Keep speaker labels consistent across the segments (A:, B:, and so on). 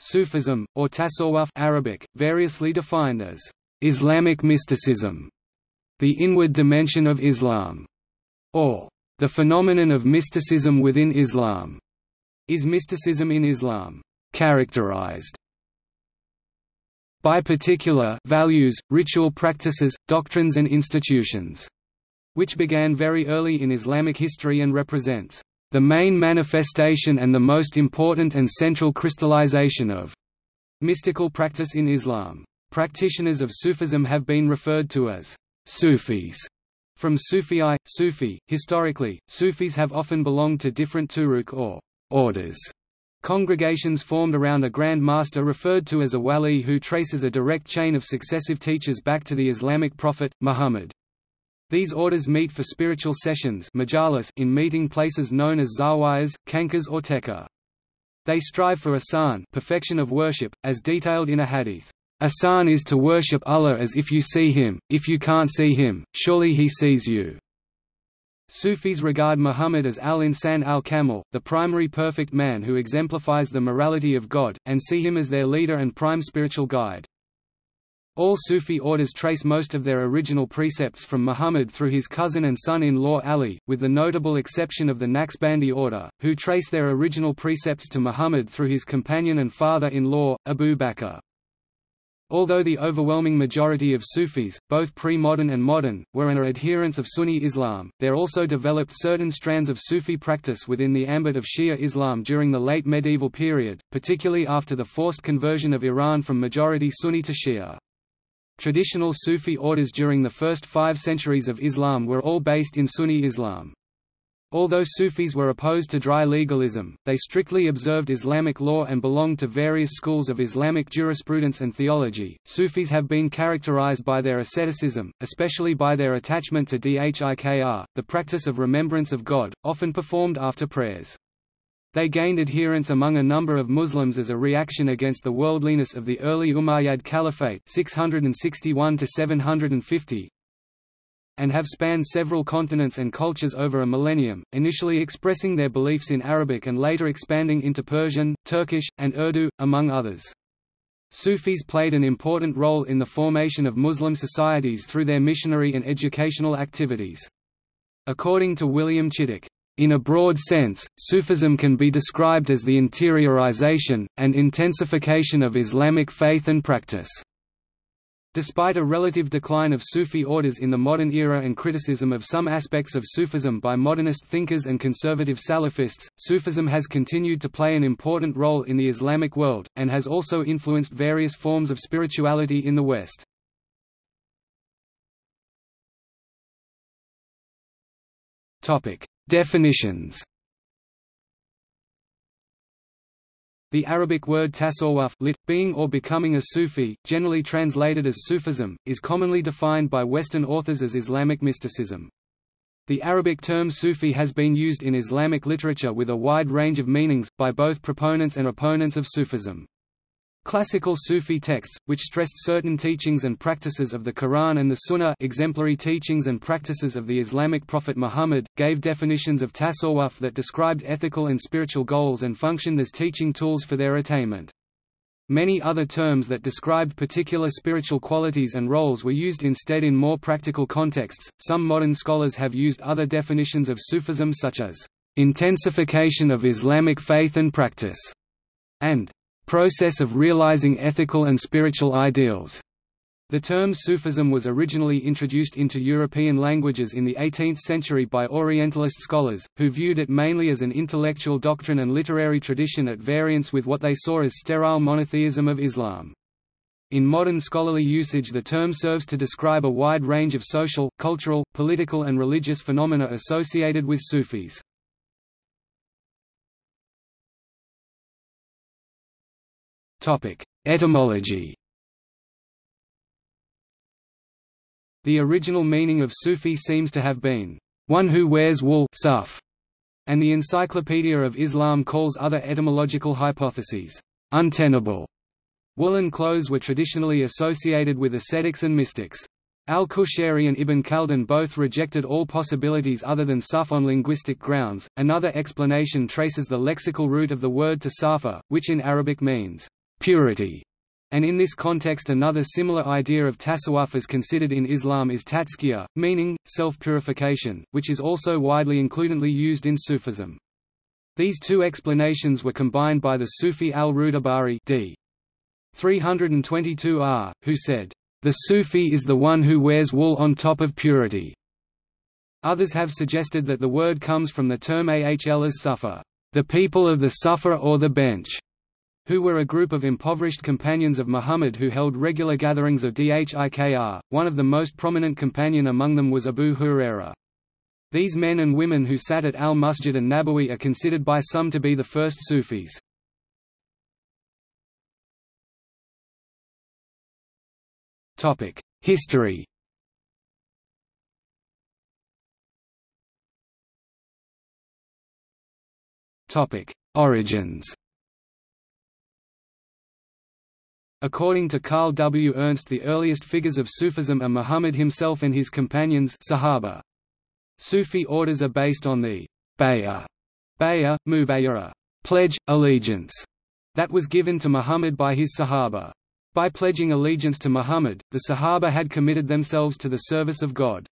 A: Sufism, or tasawwuf Arabic, variously defined as Islamic mysticism, the inward dimension of Islam, or the phenomenon of mysticism within Islam. Is mysticism in Islam characterized by particular values, ritual practices, doctrines and institutions, which began very early in Islamic history and represents the main manifestation and the most important and central crystallization of mystical practice in Islam. Practitioners of Sufism have been referred to as Sufis. From Sufi, Sufi, historically, Sufis have often belonged to different turuq or orders. Congregations formed around a Grand Master referred to as a wali who traces a direct chain of successive teachers back to the Islamic prophet, Muhammad. These orders meet for spiritual sessions in meeting places known as zawiyas, khanqahs or tekke. They strive for ihsan perfection of worship, as detailed in a hadith. Ihsan is to worship Allah as if you see Him, if you can't see Him, surely He sees you. Sufis regard Muhammad as al-insan al-kamil, the primary perfect man who exemplifies the morality of God, and see him as their leader and prime spiritual guide. All Sufi orders trace most of their original precepts from Muhammad through his cousin and son-in-law Ali, with the notable exception of the Naqshbandi order, who trace their original precepts to Muhammad through his companion and father-in-law, Abu Bakr. Although the overwhelming majority of Sufis, both pre-modern and modern, were adherents of Sunni Islam, there also developed certain strands of Sufi practice within the ambit of Shia Islam during the late medieval period, particularly after the forced conversion of Iran from majority Sunni to Shia. Traditional Sufi orders during the first five centuries of Islam were all based in Sunni Islam. Although Sufis were opposed to dry legalism, they strictly observed Islamic law and belonged to various schools of Islamic jurisprudence and theology. Sufis have been characterized by their asceticism, especially by their attachment to dhikr, the practice of remembrance of God, often performed after prayers. They gained adherents among a number of Muslims as a reaction against the worldliness of the early Umayyad Caliphate 661 750, and have spanned several continents and cultures over a millennium, initially expressing their beliefs in Arabic and later expanding into Persian, Turkish, and Urdu, among others. Sufis played an important role in the formation of Muslim societies through their missionary and educational activities. According to William Chittick, in a broad sense, Sufism can be described as the interiorization, and intensification of Islamic faith and practice. Despite a relative decline of Sufi orders in the modern era and criticism of some aspects of Sufism by modernist thinkers and conservative Salafists, Sufism has continued to play an important role in the Islamic world, and has also influenced various forms of spirituality in the West. Definitions The Arabic word tasawwuf lit, being or becoming a Sufi, generally translated as Sufism, is commonly defined by Western authors as Islamic mysticism. The Arabic term Sufi has been used in Islamic literature with a wide range of meanings, by both proponents and opponents of Sufism. Classical Sufi texts, which stressed certain teachings and practices of the Quran and the Sunnah exemplary teachings and practices of the Islamic prophet Muhammad, gave definitions of tasawwuf that described ethical and spiritual goals and functioned as teaching tools for their attainment. Many other terms that described particular spiritual qualities and roles were used instead in more practical contexts. Some modern scholars have used other definitions of Sufism such as intensification of Islamic faith and practice and process of realizing ethical and spiritual ideals. The term Sufism was originally introduced into European languages in the 18th century by Orientalist scholars, who viewed it mainly as an intellectual doctrine and literary tradition at variance with what they saw as sterile monotheism of Islam. In modern scholarly usage the term serves to describe a wide range of social, cultural, political and religious phenomena associated with Sufis. Topic: Etymology. The original meaning of Sufi seems to have been one who wears wool suf, and the Encyclopedia of Islam calls other etymological hypotheses untenable. Woolen clothes were traditionally associated with ascetics and mystics. Al-Qushayri and Ibn Khaldun both rejected all possibilities other than suf on linguistic grounds. Another explanation traces the lexical root of the word to safa, which in Arabic means purity, and in this context another similar idea of tasawwuf as considered in Islam is tazkiyah, meaning, self-purification, which is also widely includedly used in Sufism. These two explanations were combined by the Sufi al-Rudabari d. 322 R, who said, "...the Sufi is the one who wears wool on top of purity." Others have suggested that the word comes from the term ahl as suffah, the people of the suffah or the bench, who were a group of impoverished companions of Muhammad who held regular gatherings of dhikr. One of the most prominent companion among them was Abu Huraira. These men and women who sat at al-Masjid an-Nabawi are considered by some to be the first Sufis. History Origins According to Carl W. Ernst the earliest figures of Sufism are Muhammad himself and his companions Sahaba. Sufi orders are based on the bay'ah, bay'ah, mubay'ah, pledge, allegiance, that was given to Muhammad by his Sahaba. By pledging allegiance to Muhammad, the Sahaba had committed themselves to the service of God.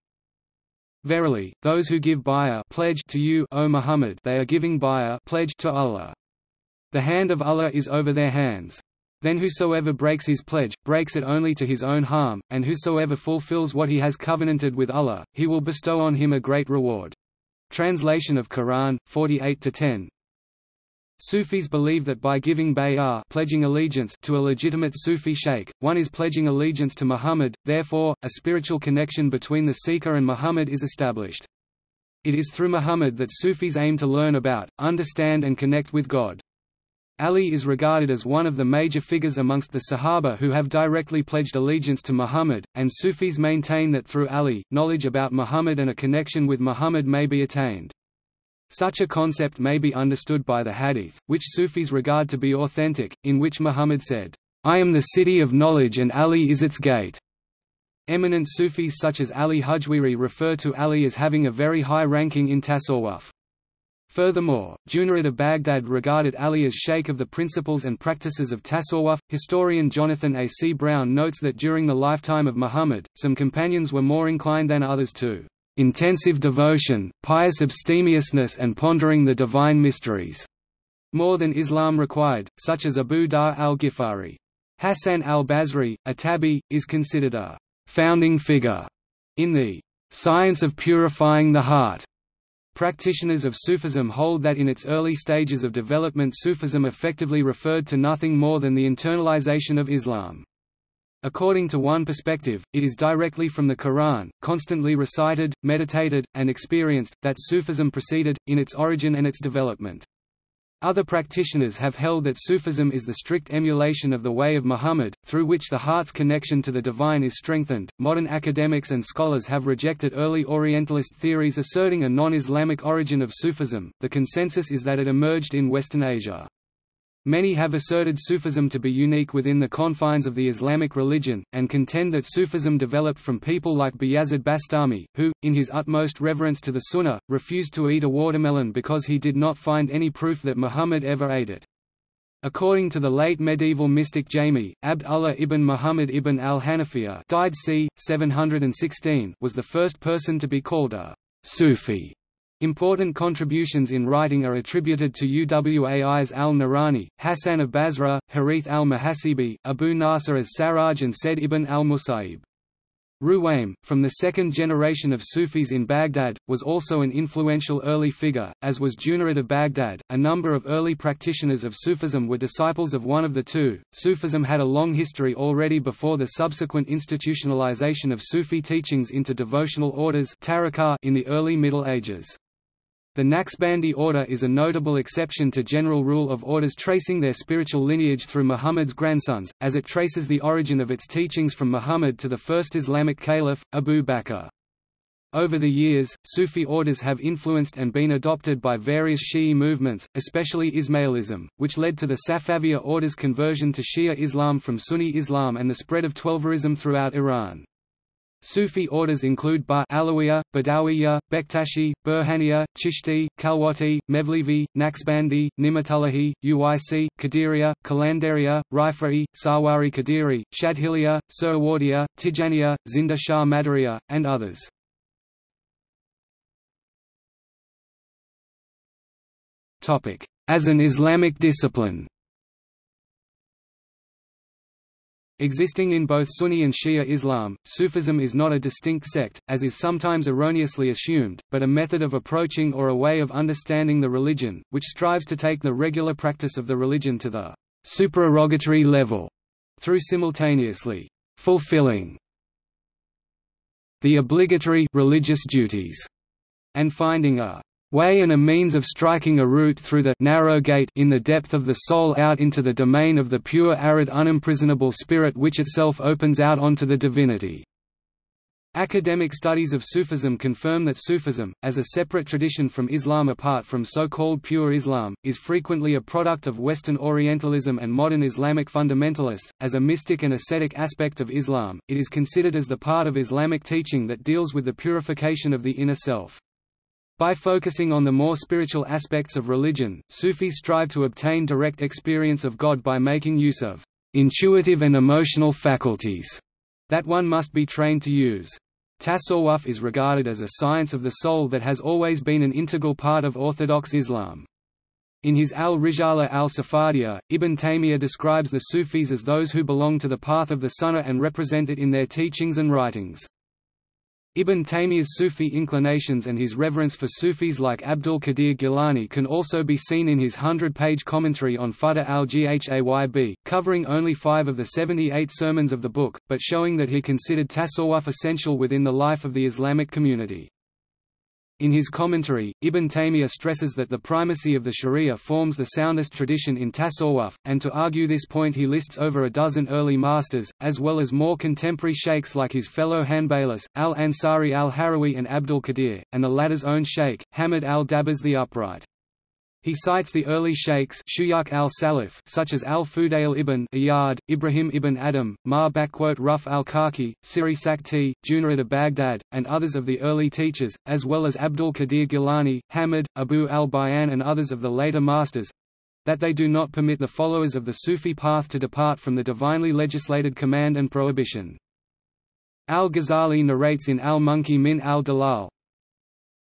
A: Verily, those who give bay'ah pledge to you, O Muhammad, they are giving bay'ah pledge to Allah. The hand of Allah is over their hands. Then whosoever breaks his pledge, breaks it only to his own harm, and whosoever fulfills what he has covenanted with Allah, he will bestow on him a great reward. Translation of Quran, 48–10 Sufis believe that by giving bay'ah pledging allegiance to a legitimate Sufi sheikh, one is pledging allegiance to Muhammad, therefore, a spiritual connection between the seeker and Muhammad is established. It is through Muhammad that Sufis aim to learn about, understand and connect with God. Ali is regarded as one of the major figures amongst the Sahaba who have directly pledged allegiance to Muhammad, and Sufis maintain that through Ali, knowledge about Muhammad and a connection with Muhammad may be attained. Such a concept may be understood by the Hadith, which Sufis regard to be authentic, in which Muhammad said, I am the city of knowledge and Ali is its gate. Eminent Sufis such as Ali Hujwiri refer to Ali as having a very high ranking in Tasawwuf. Furthermore, Junayd of Baghdad regarded Ali as sheikh of the principles and practices of Tasawwuf. Historian Jonathan A. C. Brown notes that during the lifetime of Muhammad, some companions were more inclined than others to intensive devotion, pious abstemiousness and pondering the divine mysteries, more than Islam required, such as Abu Dharr al-Ghifari. Hassan al-Basri, a tabi, is considered a «founding figure» in the «science of purifying the heart». Practitioners of Sufism hold that in its early stages of development Sufism effectively referred to nothing more than the internalization of Islam. According to one perspective, it is directly from the Quran, constantly recited, meditated, and experienced, that Sufism proceeded, in its origin and its development. Other practitioners have held that Sufism is the strict emulation of the way of Muhammad, through which the heart's connection to the divine is strengthened. Modern academics and scholars have rejected early Orientalist theories asserting a non Islamic origin of Sufism. The consensus is that it emerged in Western Asia. Many have asserted Sufism to be unique within the confines of the Islamic religion, and contend that Sufism developed from people like Bayazid Bastami, who, in his utmost reverence to the Sunnah, refused to eat a watermelon because he did not find any proof that Muhammad ever ate it. According to the late medieval mystic Jami, Abd Allah ibn Muhammad ibn al-Hanafiya died c. 716 was the first person to be called a Sufi Important contributions in writing are attributed to Uwais al-Nurani, Hassan of Basra, Harith al-Muhasibi, Abu Nasr as-Sarraj and Said ibn al-Musayyib. Ruwaym, from the second generation of Sufis in Baghdad, was also an influential early figure, as was Junayd of Baghdad. A number of early practitioners of Sufism were disciples of one of the two. Sufism had a long history already before the subsequent institutionalization of Sufi teachings into devotional orders in the early Middle Ages. The Naqshbandi order is a notable exception to general rule of orders tracing their spiritual lineage through Muhammad's grandsons, as it traces the origin of its teachings from Muhammad to the first Islamic caliph, Abu Bakr. Over the years, Sufi orders have influenced and been adopted by various Shi'i movements, especially Ismailism, which led to the Safaviya order's conversion to Shia Islam from Sunni Islam and the spread of Twelverism throughout Iran. Sufi orders include Ba Alawiya, Badawiya, Bektashi, Burhaniya, Chishti, Khalwati, Mevlevi, Naqshbandi, Ni'matullahi, Uwaisi, Qadiriya, Qalandariya, Rifai, Sarwari Qadiri, Shadhiliya, Suhrawardiya, Tijaniya, Zinda Shah Madariya, and others. As an Islamic discipline Existing in both Sunni and Shia Islam, Sufism is not a distinct sect, as is sometimes erroneously assumed, but a method of approaching or a way of understanding the religion, which strives to take the regular practice of the religion to the supererogatory level, through simultaneously fulfilling the obligatory religious duties, and finding a way and a means of striking a route through the narrow gate in the depth of the soul out into the domain of the pure arid unimprisonable spirit which itself opens out onto the divinity. Academic studies of Sufism confirm that Sufism, as a separate tradition from Islam apart from so-called pure Islam, is frequently a product of Western Orientalism and modern Islamic fundamentalists. As a mystic and ascetic aspect of Islam, it is considered as the part of Islamic teaching that deals with the purification of the inner self. By focusing on the more spiritual aspects of religion, Sufis strive to obtain direct experience of God by making use of intuitive and emotional faculties that one must be trained to use. Tasawwuf is regarded as a science of the soul that has always been an integral part of Orthodox Islam. In his Al-Risala al-Safadiyya, Ibn Taymiyyah describes the Sufis as those who belong to the path of the Sunnah and represent it in their teachings and writings. Ibn Taymiyyah's Sufi inclinations and his reverence for Sufis like Abdul Qadir Gilani can also be seen in his hundred-page commentary on Futuh al-Ghayb, covering only five of the 78 sermons of the book, but showing that he considered tasawwuf essential within the life of the Islamic community. In his commentary, Ibn Taymiyyah stresses that the primacy of the Sharia forms the soundest tradition in Tasawwuf, and to argue this point he lists over a dozen early masters, as well as more contemporary sheikhs like his fellow Hanbalis, al-Ansari al-Harawi and Abdul Qadir, and the latter's own sheikh, Hamid al-Dabbas the Upright. He cites the early sheikhs such as al-Fudayl ibn Iyad, Ibrahim ibn Adam, Ma Ruf al-Karki, Siri Sakti, Junayd of Baghdad, and others of the early teachers, as well as Abdul Qadir Gilani, Hamid, Abu al-Bayan and others of the later masters—that they do not permit the followers of the Sufi path to depart from the divinely legislated command and prohibition. Al-Ghazali narrates in Al-Munqidh min al-Dalal,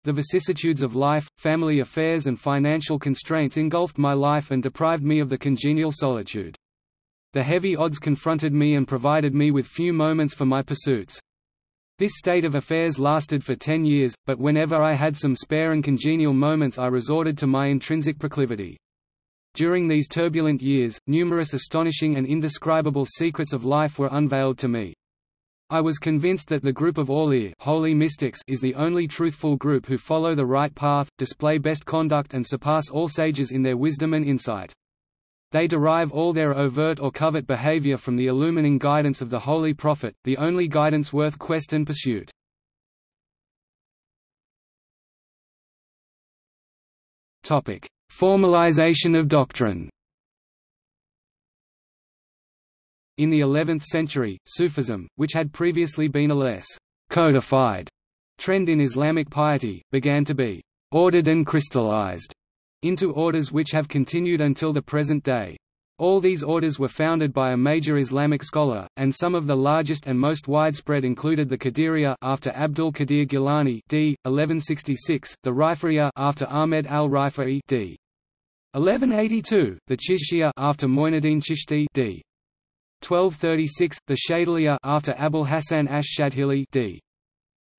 A: the vicissitudes of life, family affairs and financial constraints engulfed my life and deprived me of the congenial solitude. The heavy odds confronted me and provided me with few moments for my pursuits. This state of affairs lasted for ten years, but whenever I had some spare and congenial moments I resorted to my intrinsic proclivity. During these turbulent years, numerous astonishing and indescribable secrets of life were unveiled to me. I was convinced that the group of Awliya holy mystics is the only truthful group who follow the right path, display best conduct and surpass all sages in their wisdom and insight. They derive all their overt or covert behavior from the illumining guidance of the Holy Prophet, the only guidance worth quest and pursuit. Formalization of doctrine In the 11th century, Sufism, which had previously been a less codified trend in Islamic piety, began to be ordered and crystallized into orders which have continued until the present day. All these orders were founded by a major Islamic scholar, and some of the largest and most widespread included the Qadiriya after Abdul Qadir Gilani d. 1166, the Rifaiya after Ahmed al-Rifai d. 1182, the Chishtiya after Moinuddin Chishti d. 1236, the Shadiliya after Abul Hasan ash-Shadhili d.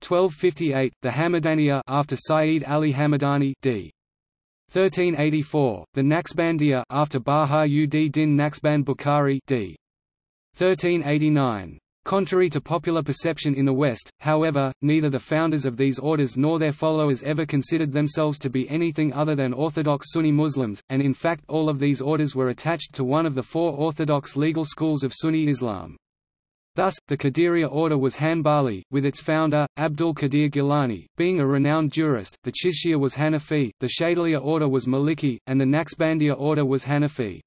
A: 1258, the Hamadaniya after Sayyid Ali Hamadani d. 1384, the Naqshbandiya after Baha-ud-Din Naqshband Bukhari d. 1389. Contrary to popular perception in the West, however, neither the founders of these orders nor their followers ever considered themselves to be anything other than Orthodox Sunni Muslims, and in fact all of these orders were attached to one of the four orthodox legal schools of Sunni Islam. Thus, the Qadiriya order was Hanbali, with its founder, Abdul Qadir Gilani, being a renowned jurist, the Chishtiya was Hanafi, the Shadiliya order was Maliki, and the Naqshbandiya order was Hanafi.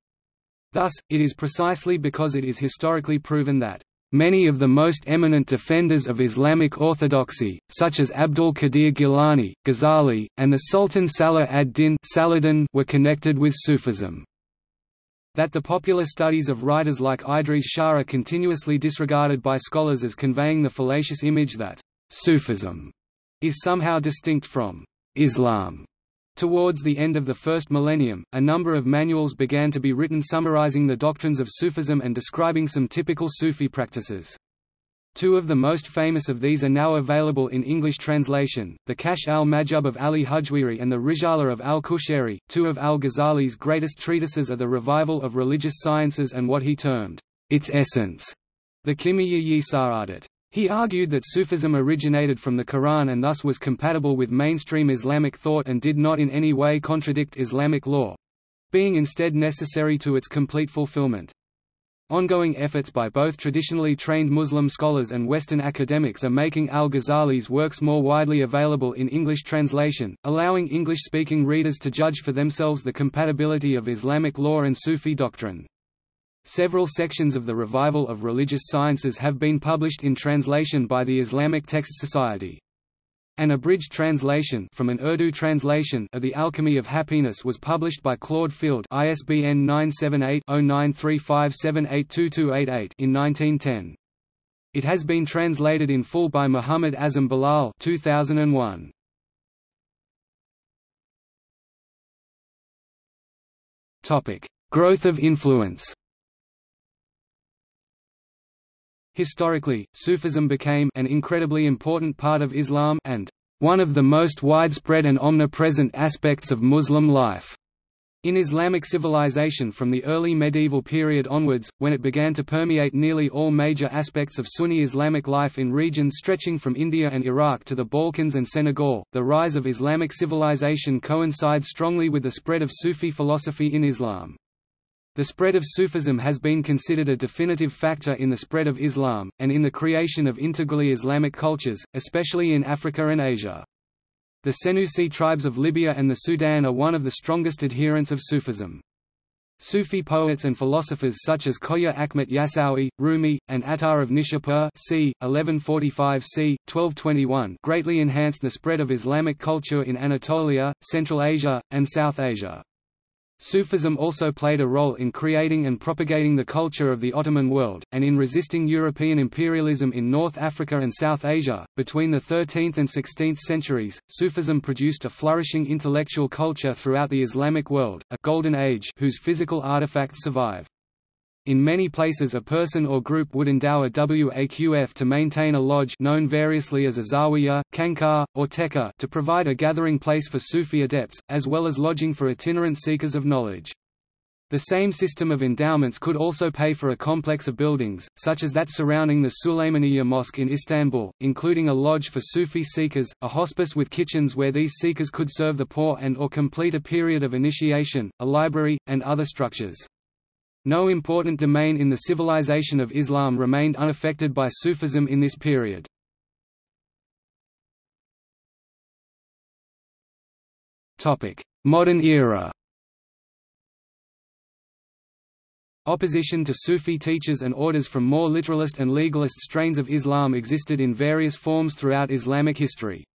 A: Thus, it is precisely because it is historically proven that Many of the most eminent defenders of Islamic orthodoxy, such as Abdul Qadir Gilani, Ghazali, and the Sultan Salah ad-Din Saladin were connected with Sufism. That the popular studies of writers like Idries Shah are continuously disregarded by scholars as conveying the fallacious image that Sufism is somehow distinct from Islam Towards the end of the first millennium, a number of manuals began to be written summarizing the doctrines of Sufism and describing some typical Sufi practices. Two of the most famous of these are now available in English translation, the Kashf al-Mahjub of Ali Hujwiri and the Risala of al-Qushayri. Two of al-Ghazali's greatest treatises are the revival of religious sciences and what he termed, its essence, the Kimiyya-yi Sa'adat. He argued that Sufism originated from the Quran and thus was compatible with mainstream Islamic thought and did not in any way contradict Islamic law—being instead necessary to its complete fulfillment. Ongoing efforts by both traditionally trained Muslim scholars and Western academics are making al-Ghazali's works more widely available in English translation, allowing English-speaking readers to judge for themselves the compatibility of Islamic law and Sufi doctrine. Several sections of the Revival of Religious Sciences have been published in translation by the Islamic Text Society. An abridged translation from an Urdu translation of The Alchemy of Happiness was published by Claude Field ISBN 978-0935782288 in 1910. It has been translated in full by Muhammad Azam Bilal 2001. Topic: Growth of influence. Historically, Sufism became an incredibly important part of Islam and one of the most widespread and omnipresent aspects of Muslim life. In Islamic civilization from the early medieval period onwards, when it began to permeate nearly all major aspects of Sunni Islamic life in regions stretching from India and Iraq to the Balkans and Senegal, the rise of Islamic civilization coincides strongly with the spread of Sufi philosophy in Islam. The spread of Sufism has been considered a definitive factor in the spread of Islam, and in the creation of integrally Islamic cultures, especially in Africa and Asia. The Senussi tribes of Libya and the Sudan are one of the strongest adherents of Sufism. Sufi poets and philosophers such as Khoja Akhmet Yasawi, Rumi, and Attar of Nishapur c. 1145 c. 1221 greatly enhanced the spread of Islamic culture in Anatolia, Central Asia, and South Asia. Sufism also played a role in creating and propagating the culture of the Ottoman world, and in resisting European imperialism in North Africa and South Asia. Between the 13th and 16th centuries, Sufism produced a flourishing intellectual culture throughout the Islamic world, a golden age whose physical artifacts survive. In many places a person or group would endow a waqf to maintain a lodge known variously as a zawiya, khanqah, or tekke to provide a gathering place for Sufi adepts, as well as lodging for itinerant seekers of knowledge. The same system of endowments could also pay for a complex of buildings, such as that surrounding the Sulaymaniya Mosque in Istanbul, including a lodge for Sufi seekers, a hospice with kitchens where these seekers could serve the poor and or complete a period of initiation, a library, and other structures. No important domain in the civilization of Islam remained unaffected by Sufism in this period. Modern era Opposition to Sufi teachers and orders from more literalist and legalist strains of Islam existed in various forms throughout Islamic history.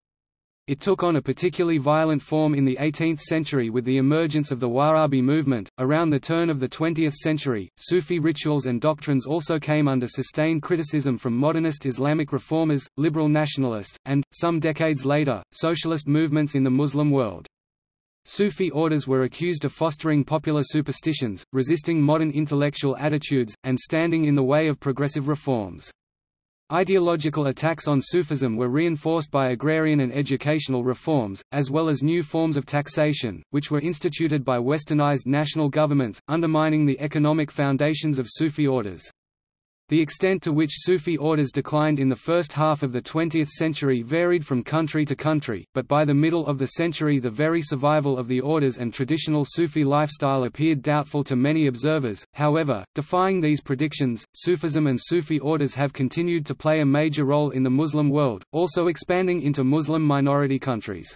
A: It took on a particularly violent form in the 18th century with the emergence of the Wahhabi movement. Around the turn of the 20th century, Sufi rituals and doctrines also came under sustained criticism from modernist Islamic reformers, liberal nationalists, and, some decades later, socialist movements in the Muslim world. Sufi orders were accused of fostering popular superstitions, resisting modern intellectual attitudes, and standing in the way of progressive reforms. Ideological attacks on Sufism were reinforced by agrarian and educational reforms, as well as new forms of taxation, which were instituted by westernized national governments, undermining the economic foundations of Sufi orders. The extent to which Sufi orders declined in the first half of the 20th century varied from country to country, but by the middle of the century the very survival of the orders and traditional Sufi lifestyle appeared doubtful to many observers. However, defying these predictions, Sufism and Sufi orders have continued to play a major role in the Muslim world, also expanding into Muslim minority countries.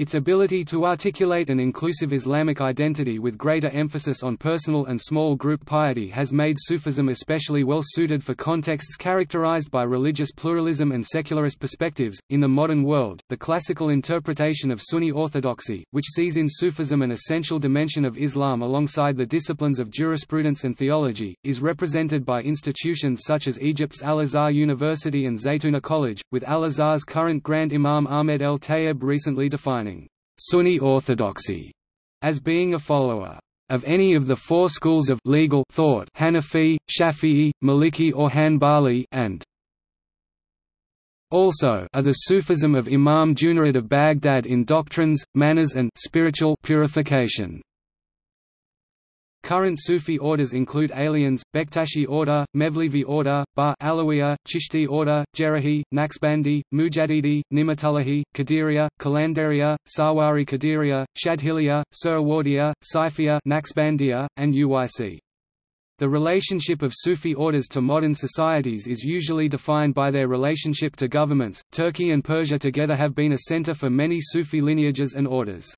A: Its ability to articulate an inclusive Islamic identity with greater emphasis on personal and small group piety has made Sufism especially well suited for contexts characterized by religious pluralism and secularist perspectives. In the modern world, the classical interpretation of Sunni orthodoxy, which sees in Sufism an essential dimension of Islam alongside the disciplines of jurisprudence and theology, is represented by institutions such as Egypt's Al Azhar University and Zaytuna College, with Al Azhar's current Grand Imam Ahmed El Tayeb recently defining Sunni orthodoxy as being a follower of any of the four schools of legal thought Hanafi, Shafi'i, Maliki or Hanbali and also are the Sufism of Imam Junayd of Baghdad in doctrines, manners and spiritual purification. Current Sufi orders include Alians, Bektashi order, Mevlevi order, Ba Alawiya, Chishti order, Jerahi, Naqshbandi, Mujadidi, Nimatullahi, Qadiriya, Qalandariya, Sawari Qadiriya, Shadhiliya, Suhrawardiya, Saifiya Naqshbandiya, and Uwaisi. The relationship of Sufi orders to modern societies is usually defined by their relationship to governments. Turkey and Persia together have been a center for many Sufi lineages and orders.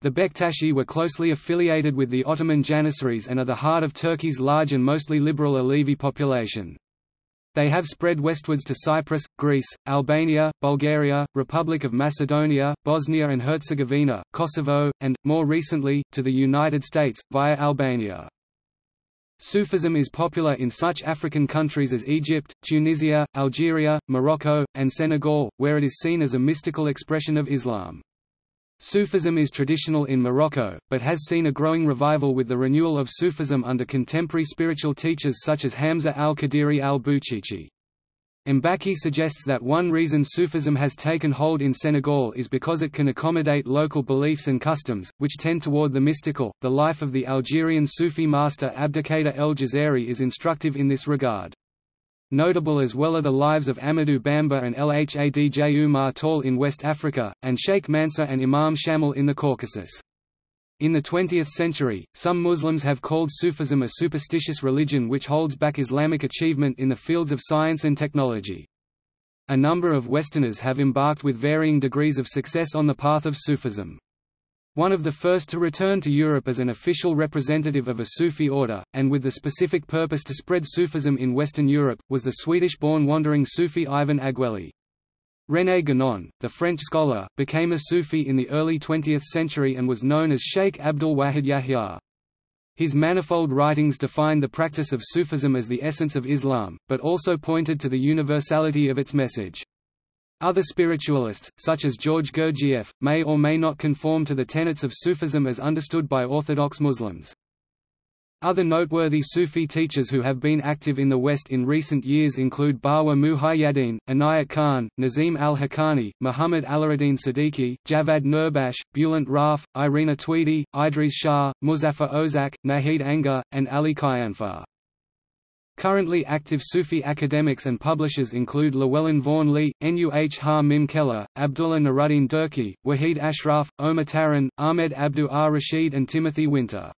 A: The Bektashi were closely affiliated with the Ottoman Janissaries and are the heart of Turkey's large and mostly liberal Alevi population. They have spread westwards to Cyprus, Greece, Albania, Bulgaria, Republic of Macedonia, Bosnia and Herzegovina, Kosovo, and, more recently, to the United States, via Albania. Sufism is popular in such African countries as Egypt, Tunisia, Algeria, Morocco, and Senegal, where it is seen as a mystical expression of Islam. Sufism is traditional in Morocco, but has seen a growing revival with the renewal of Sufism under contemporary spiritual teachers such as Hamza al-Qadiri al-Bouchichi. Mbacke suggests that one reason Sufism has taken hold in Senegal is because it can accommodate local beliefs and customs, which tend toward the mystical. The life of the Algerian Sufi master Abdelkader el Jazari is instructive in this regard. Notable as well are the lives of Amadou Bamba and Lhadj Umar Tall in West Africa, and Sheikh Mansour and Imam Shamil in the Caucasus. In the 20th century, some Muslims have called Sufism a superstitious religion which holds back Islamic achievement in the fields of science and technology. A number of Westerners have embarked with varying degrees of success on the path of Sufism. One of the first to return to Europe as an official representative of a Sufi order, and with the specific purpose to spread Sufism in Western Europe, was the Swedish-born wandering Sufi Ivan Agueli. René Guénon, the French scholar, became a Sufi in the early 20th century and was known as Sheikh Abdul Wahid Yahya. His manifold writings defined the practice of Sufism as the essence of Islam, but also pointed to the universality of its message. Other spiritualists, such as George Gurdjieff, may or may not conform to the tenets of Sufism as understood by Orthodox Muslims. Other noteworthy Sufi teachers who have been active in the West in recent years include Bawa Muhaiyaddeen, Inayat Khan, Nazim al-Haqqani, Muhammad Alaeddin Siddiqui, Javad Nurbakhsh, Bulent Rauf, Irina Tweedy, Idries Shah, Muzaffar Ozak, Nahid Angha, and Ali Khayanfar. Currently active Sufi academics and publishers include Llewellyn Vaughan Lee, Nuh Ha Mim Keller, Abdullah Nuruddin Durki, Wahid Ashraf, Omar Taran, Ahmed Abdu R. Rashid and Timothy Winter.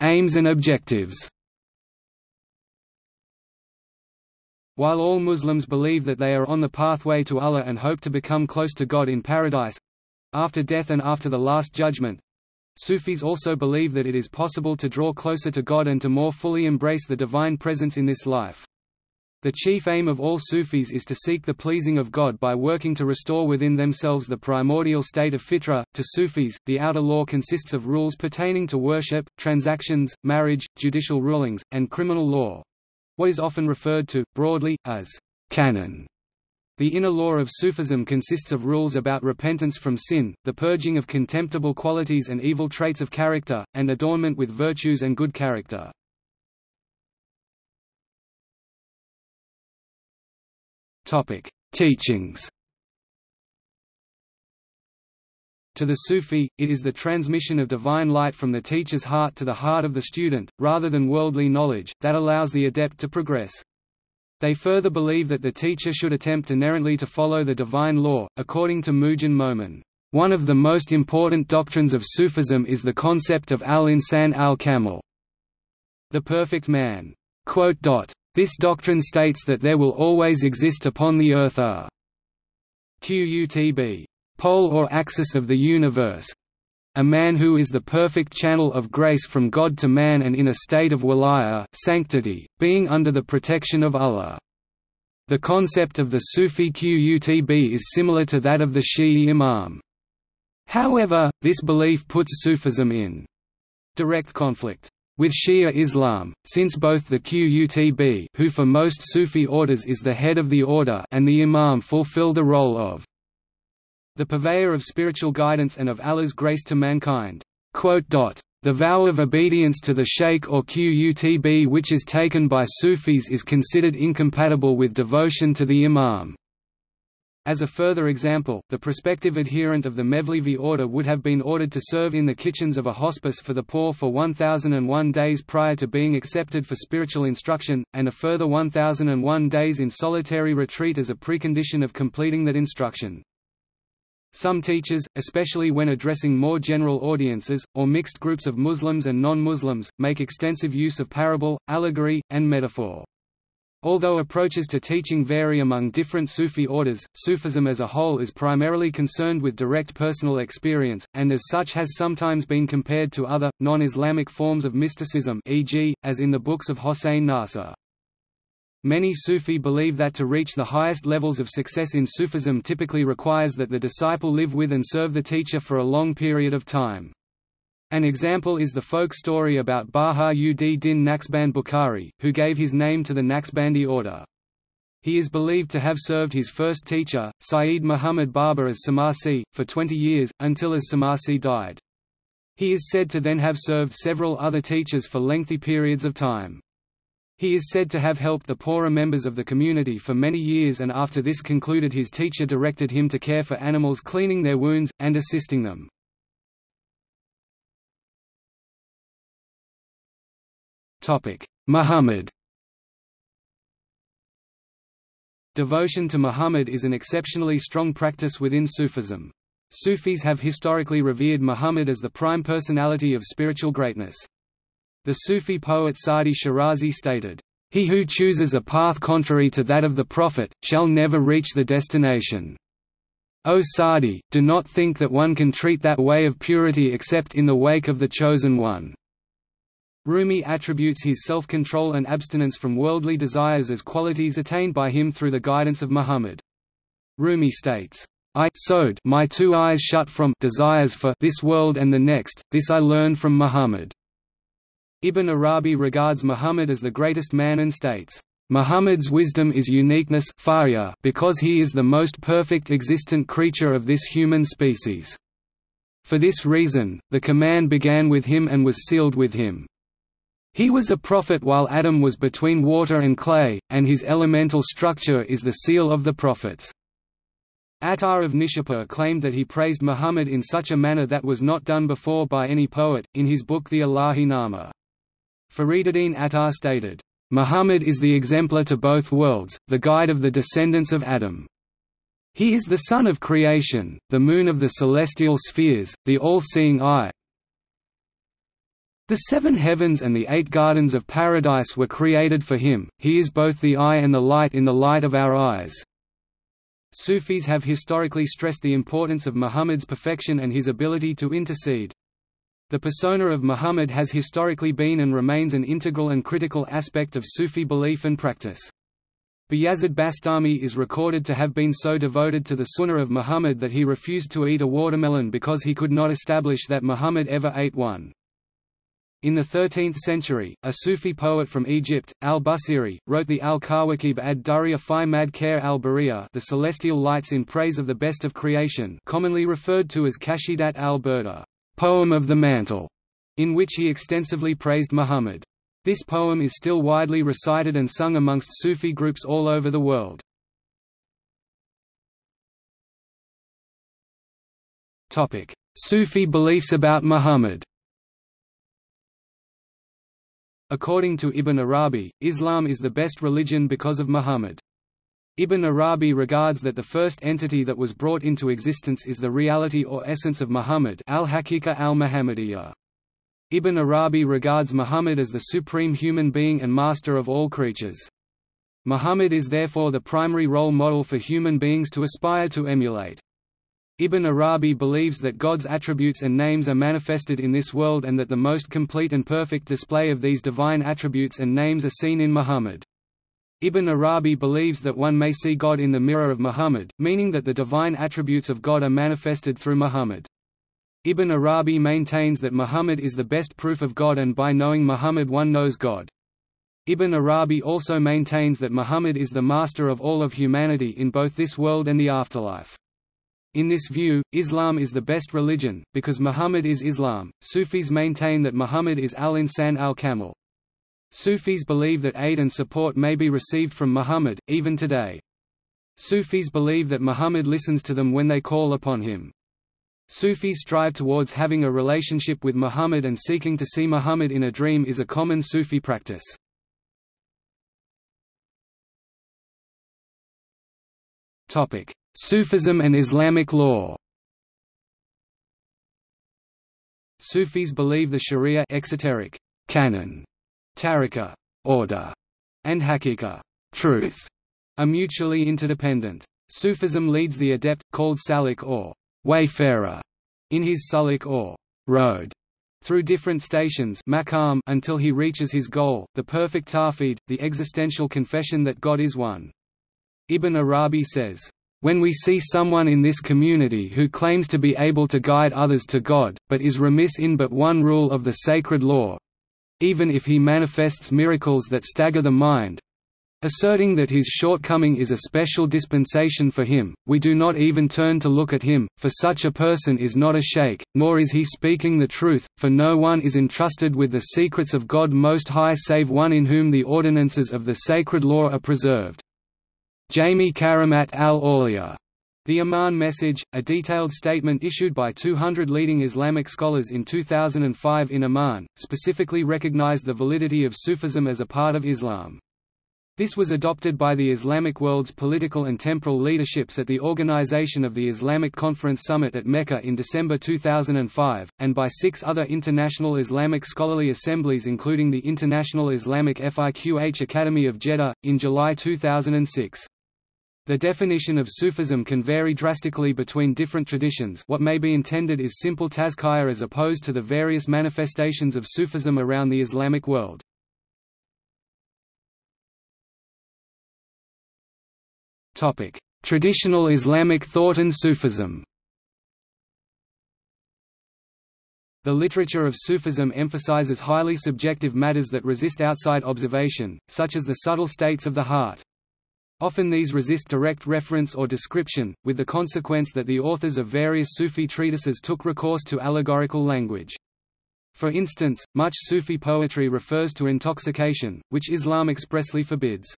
A: Aims and objectives While all Muslims believe that they are on the pathway to Allah and hope to become close to God in paradise—after death and after the Last Judgment, Sufis also believe that it is possible to draw closer to God and to more fully embrace the divine presence in this life. The chief aim of all Sufis is to seek the pleasing of God by working to restore within themselves the primordial state of fitra. To Sufis, the outer law consists of rules pertaining to worship, transactions, marriage, judicial rulings, and criminal law. What is often referred to, broadly, as canon. The inner law of Sufism consists of rules about repentance from sin, the purging of contemptible qualities and evil traits of character, and adornment with virtues and good character. Teachings To the Sufi, it is the transmission of divine light from the teacher's heart to the heart of the student, rather than worldly knowledge, that allows the adept to progress. They further believe that the teacher should attempt inerrantly to follow the divine law, according to Moojan Momen. One of the most important doctrines of Sufism is the concept of al-insan al-kamil, the perfect man. This doctrine states that there will always exist upon the earth a qutb pole or axis of the universe, a man who is the perfect channel of grace from God to man and in a state of wilaya sanctity, being under the protection of Allah. The concept of the Sufi Qutb is similar to that of the Shi'i Imam. However, this belief puts Sufism in direct conflict with Shia Islam, since both the Qutb who for most Sufi orders is the head of the order and the Imam fulfill the role of the purveyor of spiritual guidance and of Allah's grace to mankind. The vow of obedience to the sheikh or qutb which is taken by Sufis is considered incompatible with devotion to the imam. As a further example, the prospective adherent of the Mevlevi order would have been ordered to serve in the kitchens of a hospice for the poor for 1001 days prior to being accepted for spiritual instruction, and a further 1001 days in solitary retreat as a precondition of completing that instruction. Some teachers, especially when addressing more general audiences, or mixed groups of Muslims and non-Muslims, make extensive use of parable, allegory, and metaphor. Although approaches to teaching vary among different Sufi orders, Sufism as a whole is primarily concerned with direct personal experience, and as such has sometimes been compared to other, non-Islamic forms of mysticism e.g., as in the books of Hossein Nasr. Many Sufi believe that to reach the highest levels of success in Sufism typically requires that the disciple live with and serve the teacher for a long period of time. An example is the folk story about Baha-ud Din Naqshband Bukhari, who gave his name to the Naqshbandi order. He is believed to have served his first teacher, Sayyid Muhammad Baba as Samasi, for 20 years, until as Samasi died. He is said to then have served several other teachers for lengthy periods of time. He is said to have helped the poorer members of the community for many years and after this concluded his teacher directed him to care for animals cleaning their wounds, and assisting them. Muhammad Devotion to Muhammad is an exceptionally strong practice within Sufism. Sufis have historically revered Muhammad as the prime personality of spiritual greatness. The Sufi poet Sadi Shirazi stated, "...he who chooses a path contrary to that of the Prophet, shall never reach the destination." O Sadi, do not think that one can treat that way of purity except in the wake of the Chosen One. Rumi attributes his self-control and abstinence from worldly desires as qualities attained by him through the guidance of Muhammad. Rumi states, I sewed my two eyes shut from desires for this world and the next, this I learned from Muhammad. Ibn Arabi regards Muhammad as the greatest man and states, Muhammad's wisdom is uniqueness because he is the most perfect existent creature of this human species. For this reason, the command began with him and was sealed with him. He was a prophet while Adam was between water and clay, and his elemental structure is the seal of the prophets. Attar of Nishapur claimed that he praised Muhammad in such a manner that was not done before by any poet, in his book the Ilahi Nama. Fariduddin Attar stated, Muhammad is the exemplar to both worlds, the guide of the descendants of Adam. He is the sun of creation, the moon of the celestial spheres, the all-seeing eye, the seven heavens and the eight gardens of paradise were created for him, he is both the eye and the light in the light of our eyes. Sufis have historically stressed the importance of Muhammad's perfection and his ability to intercede. The persona of Muhammad has historically been and remains an integral and critical aspect of Sufi belief and practice. Bayazid Bastami is recorded to have been so devoted to the Sunnah of Muhammad that he refused to eat a watermelon because he could not establish that Muhammad ever ate one. In the 13th century, a Sufi poet from Egypt, al-Busiri, wrote the al-Kawakib ad-Durriya fi Madkar al-Bariya the celestial lights in praise of the best of creation commonly referred to as Qasidat al-Burda poem of the mantle", in which he extensively praised Muhammad. This poem is still widely recited and sung amongst Sufi groups all over the world. Topic: Sufi beliefs about Muhammad According to Ibn Arabi, Islam is the best religion because of Muhammad. Ibn Arabi regards that the first entity that was brought into existence is the reality or essence of Muhammad al-Haqiqa al-Muhammadiyya. Ibn Arabi regards Muhammad as the supreme human being and master of all creatures. Muhammad is therefore the primary role model for human beings to aspire to emulate. Ibn Arabi believes that God's attributes and names are manifested in this world and that the most complete and perfect display of these divine attributes and names are seen in Muhammad. Ibn Arabi believes that one may see God in the mirror of Muhammad, meaning that the divine attributes of God are manifested through Muhammad. Ibn Arabi maintains that Muhammad is the best proof of God and by knowing Muhammad one knows God. Ibn Arabi also maintains that Muhammad is the master of all of humanity in both this world and the afterlife. In this view, Islam is the best religion, because Muhammad is Islam. Sufis maintain that Muhammad is al-Insan al-Kamil. Sufis believe that aid and support may be received from Muhammad, even today. Sufis believe that Muhammad listens to them when they call upon him. Sufis strive towards having a relationship with Muhammad and seeking to see Muhammad in a dream is a common Sufi practice. Sufism and Islamic law Sufis believe the Sharia exoteric canon, tariqa order, and haqiqa truth are mutually interdependent. Sufism leads the adept, called salik or wayfarer, in his suluk or road, through different stations maqam until he reaches his goal, the perfect tawhid, the existential confession that God is one. Ibn Arabi says, when we see someone in this community who claims to be able to guide others to God, but is remiss in but one rule of the sacred law—even if he manifests miracles that stagger the mind, asserting that his shortcoming is a special dispensation for him, we do not even turn to look at him, for such a person is not a sheikh, nor is he speaking the truth, for no one is entrusted with the secrets of God Most High save one in whom the ordinances of the sacred law are preserved. Jami Karamat al-Awliya. The Amman Message, a detailed statement issued by 200 leading Islamic scholars in 2005 in Amman, specifically recognized the validity of Sufism as a part of Islam. This was adopted by the Islamic world's political and temporal leaderships at the organization of the Islamic Conference Summit at Mecca in December 2005, and by six other international Islamic scholarly assemblies including the International Islamic Fiqh Academy of Jeddah, in July 2006. The definition of Sufism can vary drastically between different traditions what may be intended is simple tazkiyah as opposed to the various manifestations of Sufism around the Islamic world. Traditional Islamic thought and Sufism The literature of Sufism emphasizes highly subjective matters that resist outside observation, such as the subtle states of the heart. Often these resist direct reference or description, with the consequence that the authors of various Sufi treatises took recourse to allegorical language. For instance, much Sufi poetry refers to intoxication, which Islam expressly forbids.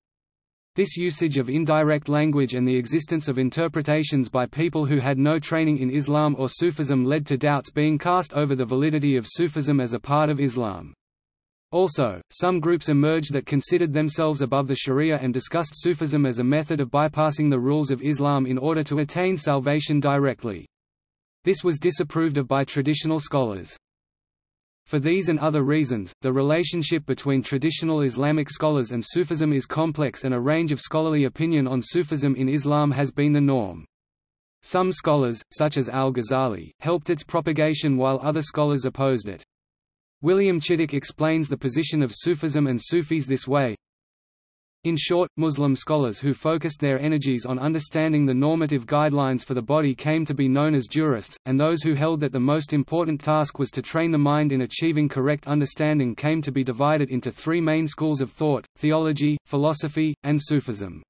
A: This usage of indirect language and the existence of interpretations by people who had no training in Islam or Sufism led to doubts being cast over the validity of Sufism as a part of Islam. Also, some groups emerged that considered themselves above the Sharia and discussed Sufism as a method of bypassing the rules of Islam in order to attain salvation directly. This was disapproved of by traditional scholars. For these and other reasons, the relationship between traditional Islamic scholars and Sufism is complex and a range of scholarly opinion on Sufism in Islam has been the norm. Some scholars, such as al-Ghazali, helped its propagation while other scholars opposed it. William Chittick explains the position of Sufism and Sufis this way, in short, Muslim scholars who focused their energies on understanding the normative guidelines for the body came to be known as jurists, and those who held that the most important task was to train the mind in achieving correct understanding came to be divided into three main schools of thought, theology, philosophy, and Sufism.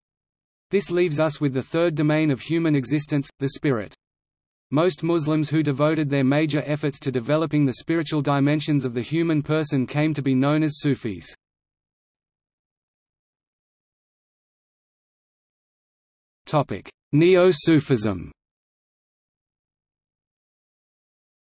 A: This leaves us with the third domain of human existence, the spirit. Most Muslims who devoted their major efforts to developing the spiritual dimensions of the human person came to be known as Sufis. Neo-Sufism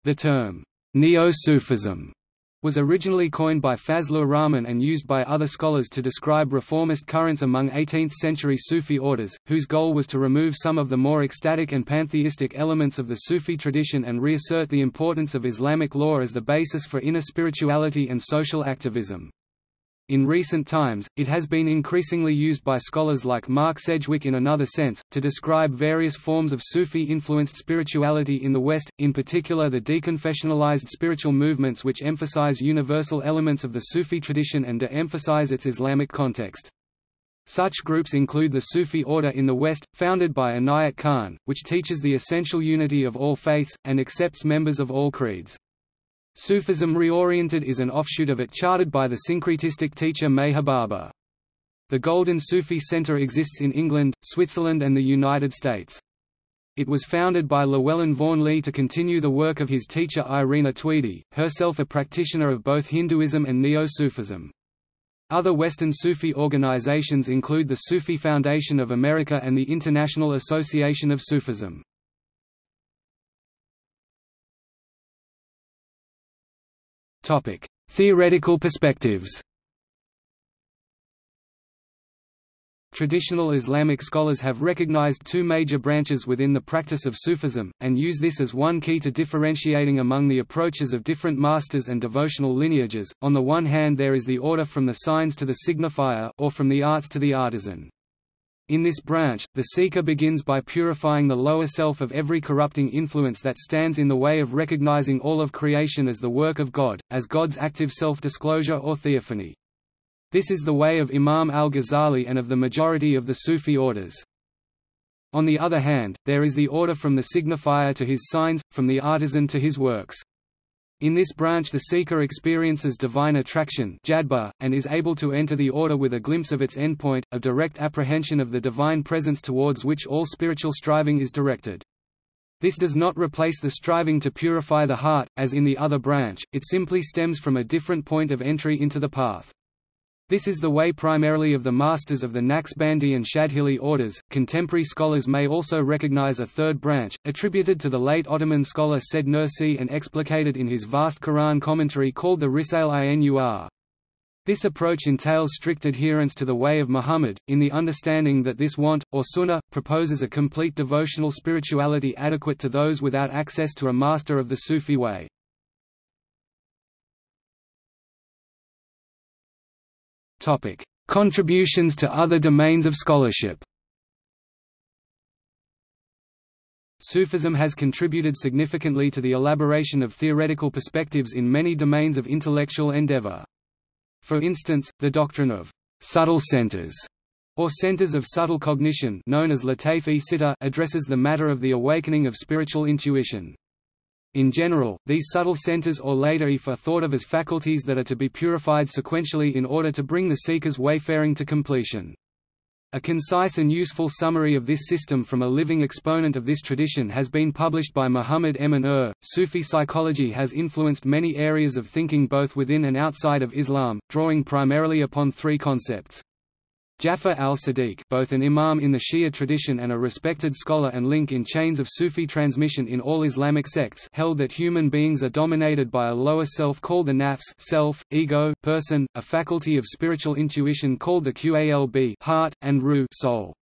A: The term, Neo-Sufism was originally coined by Fazlur Rahman and used by other scholars to describe reformist currents among 18th-century Sufi orders, whose goal was to remove some of the more ecstatic and pantheistic elements of the Sufi tradition and reassert the importance of Islamic law as the basis for inner spirituality and social activism. In recent times, it has been increasingly used by scholars like Mark Sedgwick in another sense, to describe various forms of Sufi-influenced spirituality in the West, in particular the deconfessionalized spiritual movements which emphasize universal elements of the Sufi tradition and de-emphasize its Islamic context. Such groups include the Sufi order in the West, founded by Inayat Khan, which teaches the essential unity of all faiths, and accepts members of all creeds. Sufism Reoriented is an offshoot of it charted by the syncretistic teacher Meher Baba. The Golden Sufi Center exists in England, Switzerland and the United States. It was founded by Llewellyn Vaughan Lee to continue the work of his teacher Irina Tweedie, herself a practitioner of both Hinduism and Neo-Sufism. Other Western Sufi organizations include the Sufi Foundation of America and the International Association of Sufism. Topic: Theoretical perspectives. Traditional Islamic scholars have recognized two major branches within the practice of Sufism, and use this as one key to differentiating among the approaches of different masters and devotional lineages. On the one hand there is the order from the signs to the signifier, or from the arts to the artisan. In this branch, the seeker begins by purifying the lower self of every corrupting influence that stands in the way of recognizing all of creation as the work of God, as God's active self-disclosure or theophany. This is the way of Imam al-Ghazali and of the majority of the Sufi orders. On the other hand, there is the order from the signifier to his signs, from the artisan to his works. In this branch the seeker experiences divine attraction jadba, and is able to enter the order with a glimpse of its endpoint, a direct apprehension of the divine presence towards which all spiritual striving is directed. This does not replace the striving to purify the heart, as in the other branch, it simply stems from a different point of entry into the path. This is the way primarily of the masters of the Naqshbandi and Shadhili orders. Contemporary scholars may also recognize a third branch, attributed to the late Ottoman scholar Said Nursi and explicated in his vast Quran commentary called the Risale-i Nur. This approach entails strict adherence to the way of Muhammad, in the understanding that this want, or sunnah, proposes a complete devotional spirituality adequate to those without access to a master of the Sufi way. Topic: Contributions to other domains of scholarship. Sufism has contributed significantly to the elaboration of theoretical perspectives in many domains of intellectual endeavor. For instance, the doctrine of subtle centers or centers of subtle cognition known as Lataifi addresses the matter of the awakening of spiritual intuition. In general, these subtle centers or lataif are thought of as faculties that are to be purified sequentially in order to bring the seeker's wayfaring to completion. A concise and useful summary of this system from a living exponent of this tradition has been published by Muhammad Emin Ur. Sufi psychology has influenced many areas of thinking both within and outside of Islam, drawing primarily upon three concepts Jafar al-Sadiq both an imam in the Shia tradition and a respected scholar and link in chains of Sufi transmission in all Islamic sects held that human beings are dominated by a lower self called the nafs self, ego, person, a faculty of spiritual intuition called the qalb heart, and ruh soul.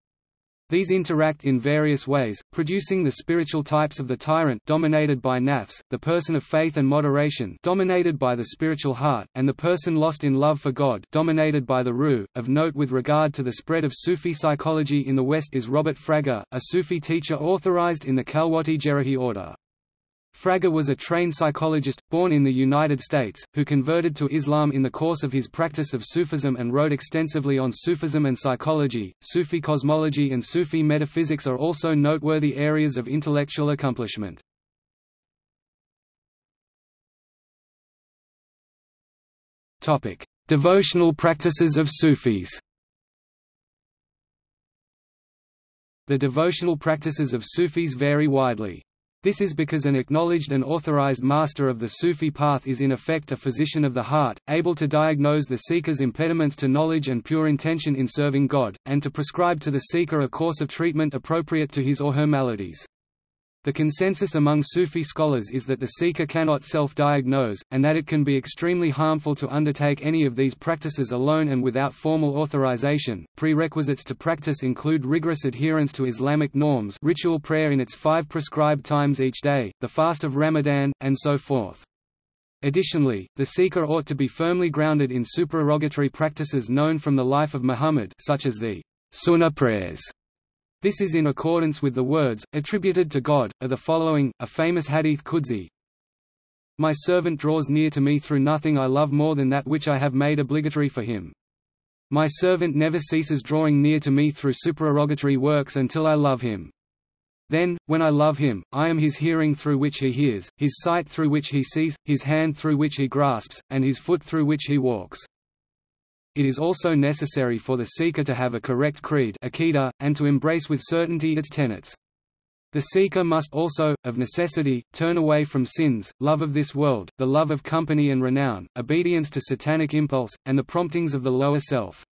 A: These interact in various ways, producing the spiritual types of the tyrant dominated by nafs, the person of faith and moderation dominated by the spiritual heart, and the person lost in love for God dominated by the ruh. Of note with regard to the spread of Sufi psychology in the West is Robert Frager, a Sufi teacher authorized in the Khalwati Jerrahi order. Frager was a trained psychologist, born in the United States, who converted to Islam in the course of his practice of Sufism and wrote extensively on Sufism and psychology. Sufi cosmology and Sufi metaphysics are also noteworthy areas of intellectual accomplishment. Topic: Devotional practices of Sufis. The devotional practices of Sufis vary widely. This is because an acknowledged and authorized master of the Sufi path is in effect a physician of the heart, able to diagnose the seeker's impediments to knowledge and pure intention in serving God, and to prescribe to the seeker a course of treatment appropriate to his or her maladies. The consensus among Sufi scholars is that the seeker cannot self-diagnose, and that it can be extremely harmful to undertake any of these practices alone and without formal authorization. Prerequisites to practice include rigorous adherence to Islamic norms, ritual prayer in its five prescribed times each day, the fast of Ramadan, and so forth. Additionally, the seeker ought to be firmly grounded in supererogatory practices known from the life of Muhammad such as the Sunnah prayers. This is in accordance with the words, attributed to God, are the following, a famous hadith Qudsi, My servant draws near to me through nothing I love more than that which I have made obligatory for him. My servant never ceases drawing near to me through supererogatory works until I love him. Then, when I love him, I am his hearing through which he hears, his sight through which he sees, his hand through which he grasps, and his foot through which he walks. It is also necessary for the seeker to have a correct creed and to embrace with certainty its tenets. The seeker must also, of necessity, turn away from sins, love of this world, the love of company and renown, obedience to satanic impulse, and the promptings of the lower self.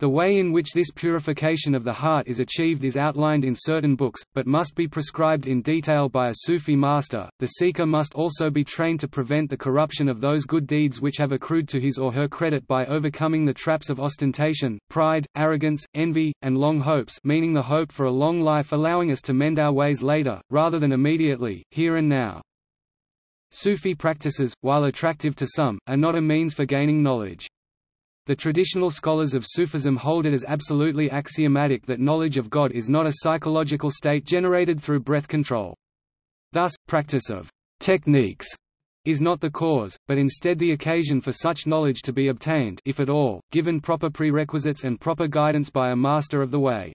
A: The way in which this purification of the heart is achieved is outlined in certain books, but must be prescribed in detail by a Sufi master. The seeker must also be trained to prevent the corruption of those good deeds which have accrued to his or her credit by overcoming the traps of ostentation, pride, arrogance, envy, and long hopes, meaning the hope for a long life allowing us to mend our ways later, rather than immediately, here and now. Sufi practices, while attractive to some, are not a means for gaining knowledge. The traditional scholars of Sufism hold it as absolutely axiomatic that knowledge of God is not a psychological state generated through breath control. Thus, practice of techniques is not the cause, but instead the occasion for such knowledge to be obtained if at all, given proper prerequisites and proper guidance by a master of the way.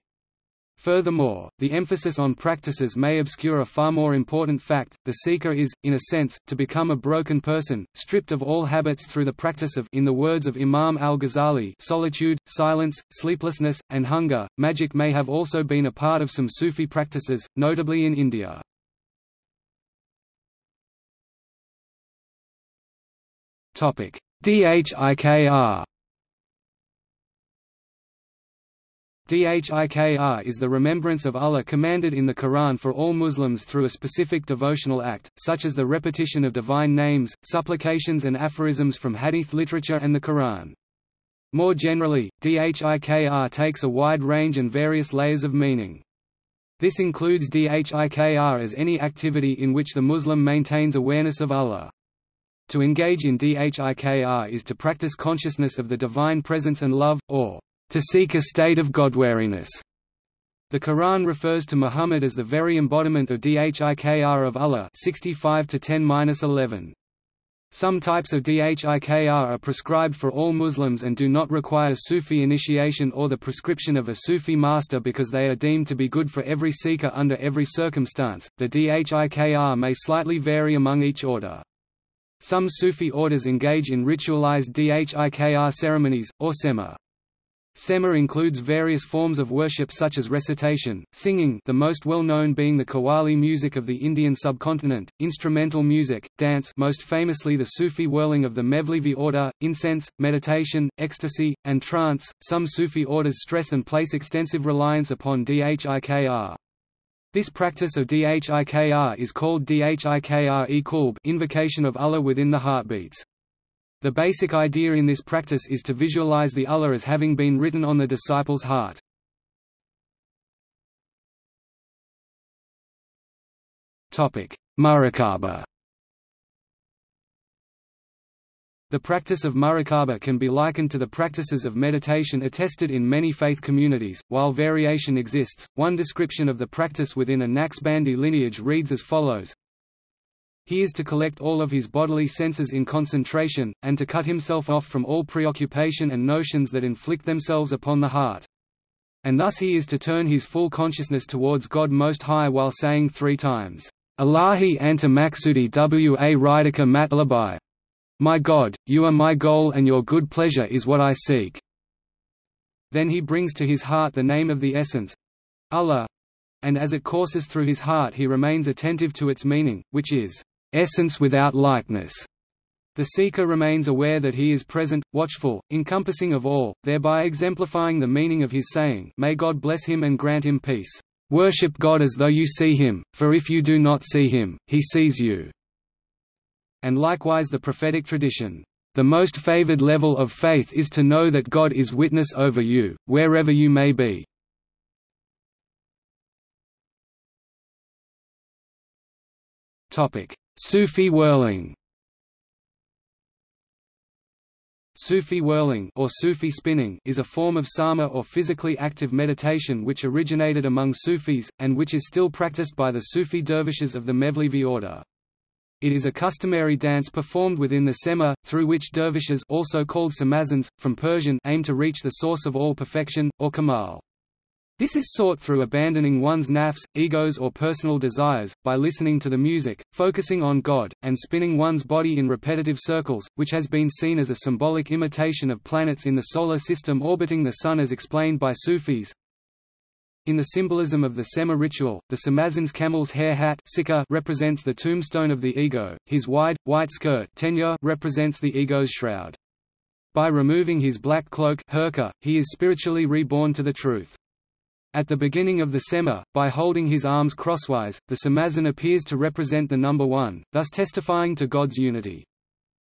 A: Furthermore, the emphasis on practices may obscure a far more important fact, the seeker is, in a sense, to become a broken person, stripped of all habits through the practice of in the words of Imam al-Ghazali solitude, silence, sleeplessness, and hunger. Magic may have also been a part of some Sufi practices, notably in India. Dhikr Dhikr is the remembrance of Allah commanded in the Quran for all Muslims through a specific devotional act, such as the repetition of divine names, supplications and aphorisms from hadith literature and the Quran. More generally, Dhikr takes a wide range and various layers of meaning. This includes Dhikr as any activity in which the Muslim maintains awareness of Allah. To engage in Dhikr is to practice consciousness of the divine presence and love, or to seek a state of Godwariness. The Quran refers to Muhammad as the very embodiment of Dhikr of Allah 65 11 Some types of Dhikr are prescribed for all Muslims and do not require Sufi initiation or the prescription of a Sufi master because they are deemed to be good for every seeker under every circumstance. The Dhikr may slightly vary among each order. Some Sufi orders engage in ritualized Dhikr ceremonies, or sema. Sema includes various forms of worship such as recitation, singing the most well-known being the qawwali music of the Indian subcontinent, instrumental music, dance most famously the Sufi whirling of the Mevlevi order, incense, meditation, ecstasy, and trance. Some Sufi orders stress and place extensive reliance upon dhikr. This practice of dhikr is called dhikr e-qulb, invocation of Allah within the heartbeats. The basic idea in this practice is to visualize the Allah as having been written on the disciple's heart. Muraqabah The practice of muraqabah can be likened to the practices of meditation attested in many faith communities. While variation exists, one description of the practice within a Naqshbandi lineage reads as follows he is to collect all of his bodily senses in concentration, and to cut himself off from all preoccupation and notions that inflict themselves upon the heart. And thus he is to turn his full consciousness towards God Most High while saying three times, Allahi anta maksudi wa ridaka matlabai. My God, you are my goal and your good pleasure is what I seek. Then he brings to his heart the name of the essence Allah and as it courses through his heart he remains attentive to its meaning, which is essence without likeness. The seeker remains aware that he is present, watchful, encompassing of all, thereby exemplifying the meaning of his saying May God bless him and grant him peace. Worship God as though you see him, for if you do not see him, he sees you. And likewise the prophetic tradition. The most favored level of faith is to know that God is witness over you, wherever you may be. Sufi whirling Sufi whirling or Sufi spinning is a form of sama or physically active meditation which originated among Sufis, and which is still practiced by the Sufi dervishes of the Mevlevi order. It is a customary dance performed within the sema, through which dervishes also called semazens, from Persian aim to reach the source of all perfection, or kamal. This is sought through abandoning one's nafs, egos or personal desires, by listening to the music, focusing on God, and spinning one's body in repetitive circles, which has been seen as a symbolic imitation of planets in the Solar System orbiting the Sun as explained by Sufis. In the symbolism of the Sema ritual, the Semazen's camel's hair hat represents the tombstone of the ego, his wide, white skirt represents the ego's shroud. By removing his black cloak he is spiritually reborn to the truth. At the beginning of the Sema, by holding his arms crosswise, the Semazen appears to represent the number one, thus testifying to God's unity.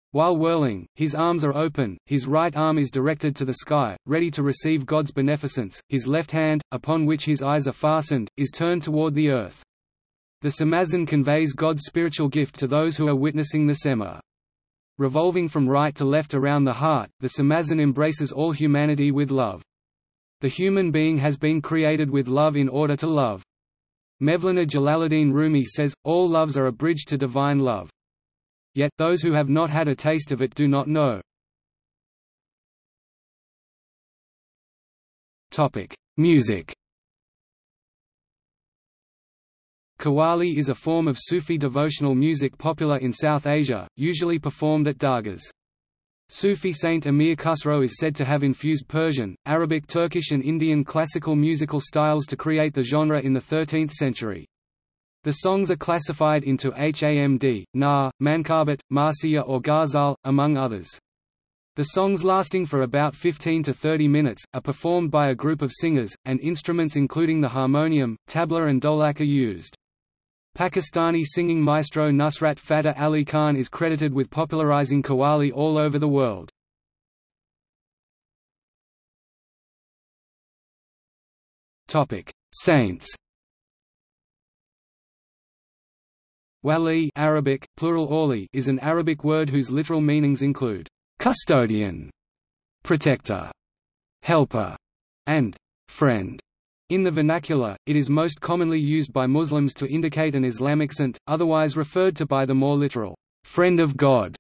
A: While whirling, his arms are open, his right arm is directed to the sky, ready to receive God's beneficence, his left hand, upon which his eyes are fastened, is turned toward the earth. The semazen conveys God's spiritual gift to those who are witnessing the sema. Revolving from right to left around the heart, the semazen embraces all humanity with love. The human being has been created with love in order to love. Mevlana Jalaluddin Rumi says, all loves are a bridge to divine love. Yet, those who have not had a taste of it do not know. Music Qawwali is a form of Sufi devotional music popular in South Asia, usually performed at dargahs. Sufi saint Amir Khusro is said to have infused Persian, Arabic Turkish and Indian classical musical styles to create the genre in the 13th century. The songs are classified into Hamd, Na, Manqabat, Marsiya or Ghazal, among others. The songs lasting for about 15 to 30 minutes, are performed by a group of singers, and instruments including the harmonium, tabla and dholak are used. Pakistani singing maestro Nusrat Fateh Ali Khan is credited with popularizing Qawwali all over the world. Saints Wali Arabic, plural is an Arabic word whose literal meanings include custodian, protector, helper, and friend. In the vernacular, it is most commonly used by Muslims to indicate an Islamic saint, otherwise referred to by the more literal, friend of God.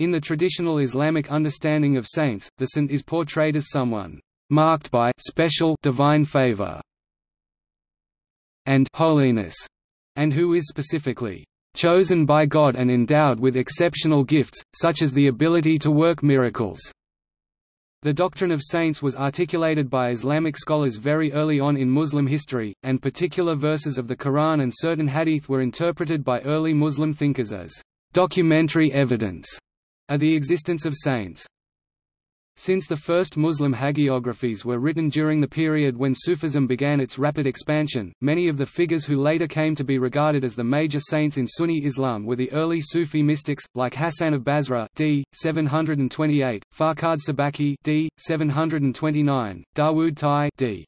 A: In the traditional Islamic understanding of saints, the saint is portrayed as someone marked by special divine favor and holiness, and who is specifically chosen by God and endowed with exceptional gifts, such as the ability to work miracles. The doctrine of saints was articulated by Islamic scholars very early on in Muslim history, and particular verses of the Quran and certain hadith were interpreted by early Muslim thinkers as documentary evidence of the existence of saints. Since the first Muslim hagiographies were written during the period when Sufism began its rapid expansion, many of the figures who later came to be regarded as the major saints in Sunni Islam were the early Sufi mystics, like Hassan of Basra d. 728, Farqad Sabakhi d. 729, Dawood Tai d.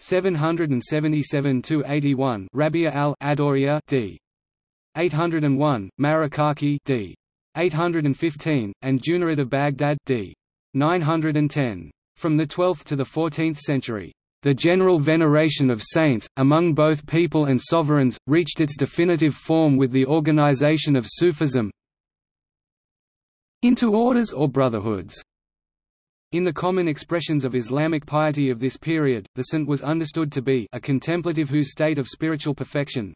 A: 777–81 Rabia al-Adawiyya d. 801, Marikaki d. 815, and Junayd of Baghdad d. 910. From the 12th to the 14th century, the general veneration of saints, among both people and sovereigns, reached its definitive form with the organization of Sufism into orders or brotherhoods. In the common expressions of Islamic piety of this period, the saint was understood to be a contemplative whose state of spiritual perfection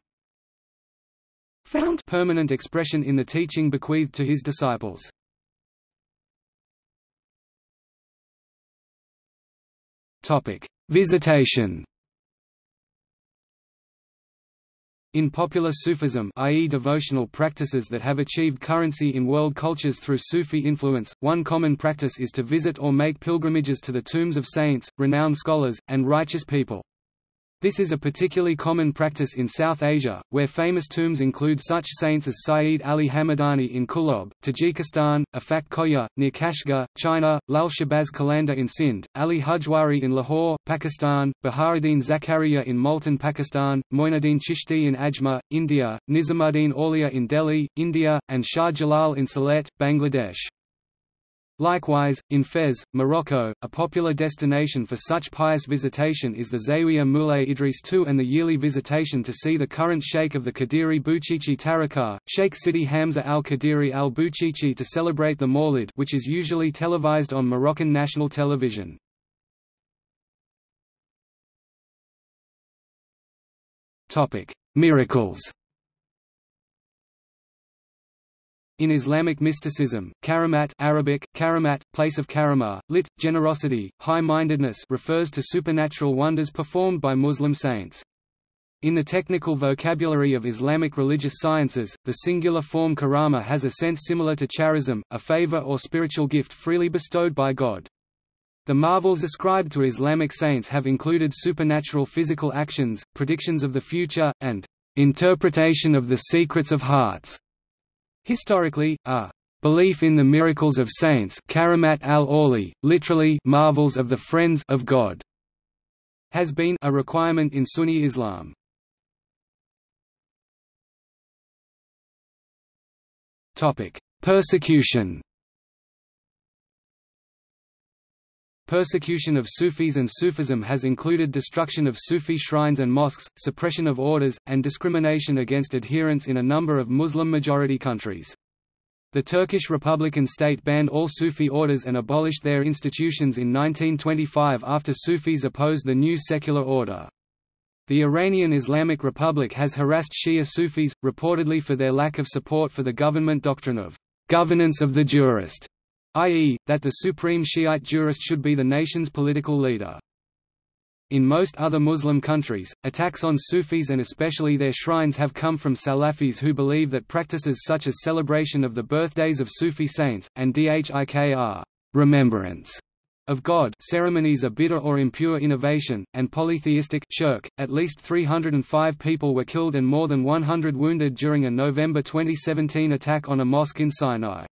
A: found permanent expression in the teaching bequeathed to his disciples. Topic: Visitation. In popular Sufism i.e. devotional practices that have achieved currency in world cultures through Sufi influence, one common practice is to visit or make pilgrimages to the tombs of saints, renowned scholars, and righteous people. This is a particularly common practice in South Asia, where famous tombs include such saints as Sayyid Ali Hamadani in Kulob, Tajikistan, Afaq Khoja, near Kashgar, China, Lal Shahbaz Qalandar in Sindh, Ali Hujwiri in Lahore, Pakistan, Baharuddin Zakaria in Multan Pakistan, Moinuddin Chishti in Ajmer, India, Nizamuddin Auliya in Delhi, India, and Shah Jalal in Sylhet, Bangladesh. Likewise, in Fez, Morocco, a popular destination for such pious visitation is the Zawiya Moulay Idris II and the yearly visitation to see the current Sheikh of the Qadiri Boutchichi Tariqah, Sheikh Sidi Hamza al-Qadiri al-Boutchichi to celebrate the Mawlid which is usually televised on Moroccan national television. Miracles In Islamic mysticism, karamat Arabic, karamat, place of karama, lit. generosity, high-mindedness refers to supernatural wonders performed by Muslim saints. In the technical vocabulary of Islamic religious sciences, the singular form karama has a sense similar to charism, a favor or spiritual gift freely bestowed by God. The marvels ascribed to Islamic saints have included supernatural physical actions, predictions of the future, and interpretation of the secrets of hearts. Historically, a belief in the miracles of saints Karamat al-Awli, literally marvels of the friends of God, has been a requirement in Sunni Islam. Topic: Persecution. Persecution of Sufis and Sufism has included destruction of Sufi shrines and mosques, suppression of orders, and discrimination against adherents in a number of Muslim-majority countries. The Turkish Republican state banned all Sufi orders and abolished their institutions in 1925 after Sufis opposed the new secular order. The Iranian Islamic Republic has harassed Shia Sufis, reportedly for their lack of support for the government doctrine of governance of the jurist i.e., that the supreme Shiite jurist should be the nation's political leader. In most other Muslim countries, attacks on Sufis and especially their shrines have come from Salafis who believe that practices such as celebration of the birthdays of Sufi saints, and dhikr remembrance of God ceremonies are bid'ah or impure innovation, and polytheistic shirk. At least 305 people were killed and more than 100 wounded during a November 2017 attack on a mosque in Sinai.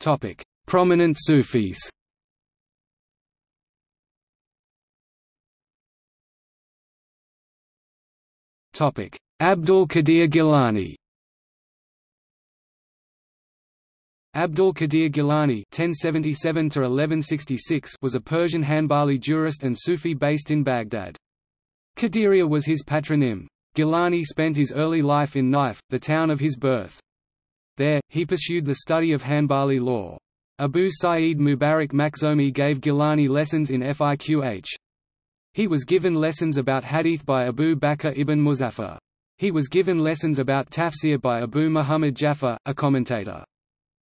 A: Topic: Prominent Sufis. Topic: Abdul Qadir Gilani. Abdul Qadir Gilani (1077–1166) was a Persian Hanbali jurist and Sufi based in Baghdad. Qadiriya was his patronym. Gilani spent his early life in Naif, the town of his birth. There, he pursued the study of Hanbali law. Abu Sa'id Mubarak Makhzomi gave Gilani lessons in fiqh. He was given lessons about hadith by Abu Bakr ibn Muzaffar. He was given lessons about tafsir by Abu Muhammad Ja'far, a commentator.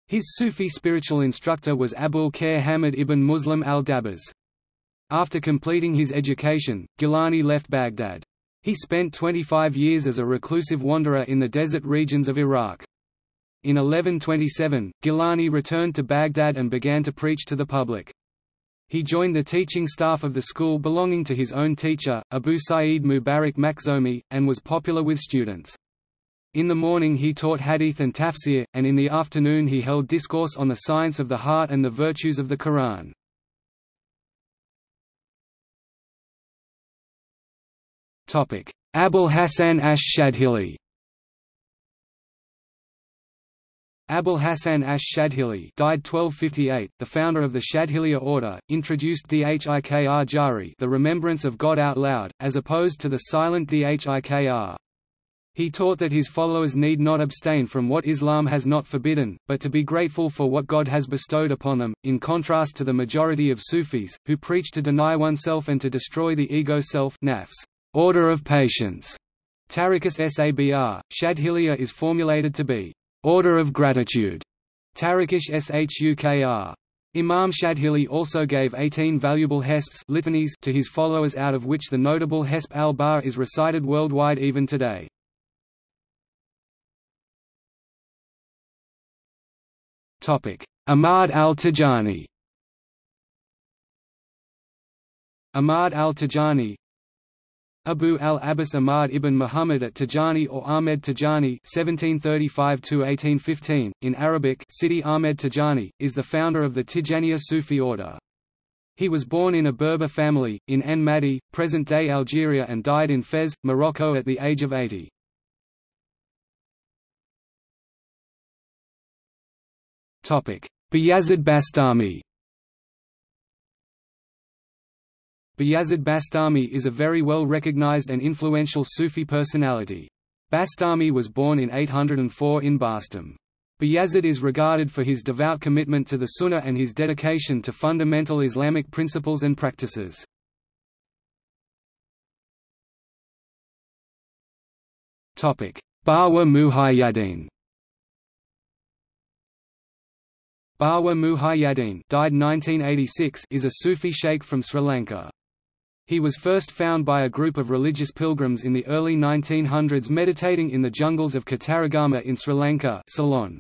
A: His Sufi spiritual instructor was Abul Khair Hammad ibn Muslim al-Dabbas. After completing his education, Gilani left Baghdad. He spent 25 years as a reclusive wanderer in the desert regions of Iraq. In 1127, Gilani returned to Baghdad and began to preach to the public. He joined the teaching staff of the school belonging to his own teacher, Abu Sa'id Mubarak Makhzomi, and was popular with students. In the morning he taught hadith and tafsir, and in the afternoon he held discourse on the science of the heart and the virtues of the Quran. Abul Hasan ash-Shadhili Abul Hasan ash-Shadhili died 1258, the founder of the Shadhiliya order, introduced dhikr jari the remembrance of God out loud, as opposed to the silent dhikr. He taught that his followers need not abstain from what Islam has not forbidden, but to be grateful for what God has bestowed upon them, in contrast to the majority of Sufis, who preach to deny oneself and to destroy the ego self nafs, order of patience. Tariqus Sabr, Shadhiliya is formulated to be Order of Gratitude, Tariqush Shukr. Imam Shadhili also gave 18 valuable hizbs litanies to his followers out of which the notable Hizb al-Bahr is recited worldwide even today. Ahmad al-Tijani Ahmad al-Tijani Abu al-Abbas Ahmad ibn Muhammad at-Tijani or Ahmed Tijani (1735–1815) in Arabic, Sidi Ahmed Tijani, is the founder of the Tijaniya Sufi order. He was born in a Berber family in Ain Madhi, present-day Algeria, and died in Fez, Morocco, at the age of 80. Topic: Bayazid Bastami. Bayazid Bastami is a very well recognized and influential Sufi personality. Bastami was born in 804 in Bastam. Bayazid is regarded for his devout commitment to the Sunnah and his dedication to fundamental Islamic principles and practices. Bawa Muhaiyaddeen Bawa Muhaiyaddeen died 1986 is a Sufi sheikh from Sri Lanka. He was first found by a group of religious pilgrims in the early 1900s meditating in the jungles of Kataragama in Sri Lanka Ceylon.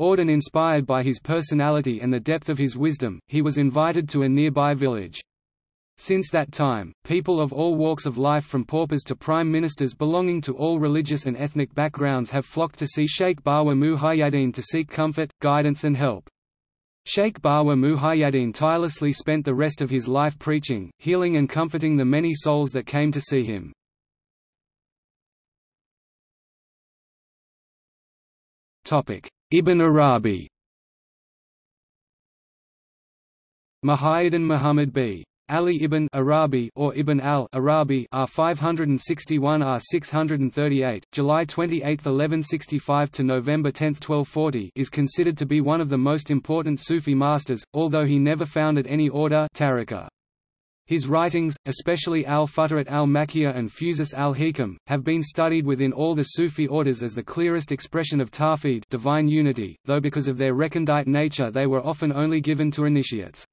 A: Auden inspired by his personality and the depth of his wisdom, he was invited to a nearby village. Since that time, people of all walks of life from paupers to prime ministers belonging to all religious and ethnic backgrounds have flocked to see Sheikh Bawa Muhaiyaddeen to seek comfort, guidance and help. Sheikh Bawa Muhaiyaddeen tirelessly spent the rest of his life preaching, healing and comforting the many souls that came to see him. Ibn Arabi Muhayyaddin Muhammad b. Ali ibn Arabi or Ibn al-Arabi R 561 R 638, July 28, 1165 to November 10, 1240 is considered to be one of the most important Sufi masters, although he never founded any order tariqa. His writings, especially al-Futuhat al-Makkiyah and Fusus al-Hikam, have been studied within all the Sufi orders as the clearest expression of tawhid divine unity, though because of their recondite nature they were often only given to initiates.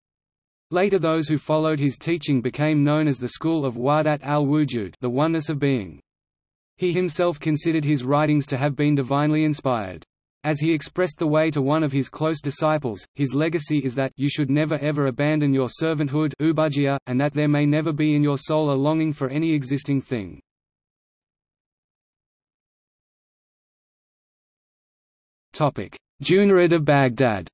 A: Later those who followed his teaching became known as the school of Wahdat al-Wujud the oneness of being. He himself considered his writings to have been divinely inspired. As he expressed the way to one of his close disciples, his legacy is that you should never ever abandon your servanthood and that there may never be in your soul a longing for any existing thing. Junayd of Baghdad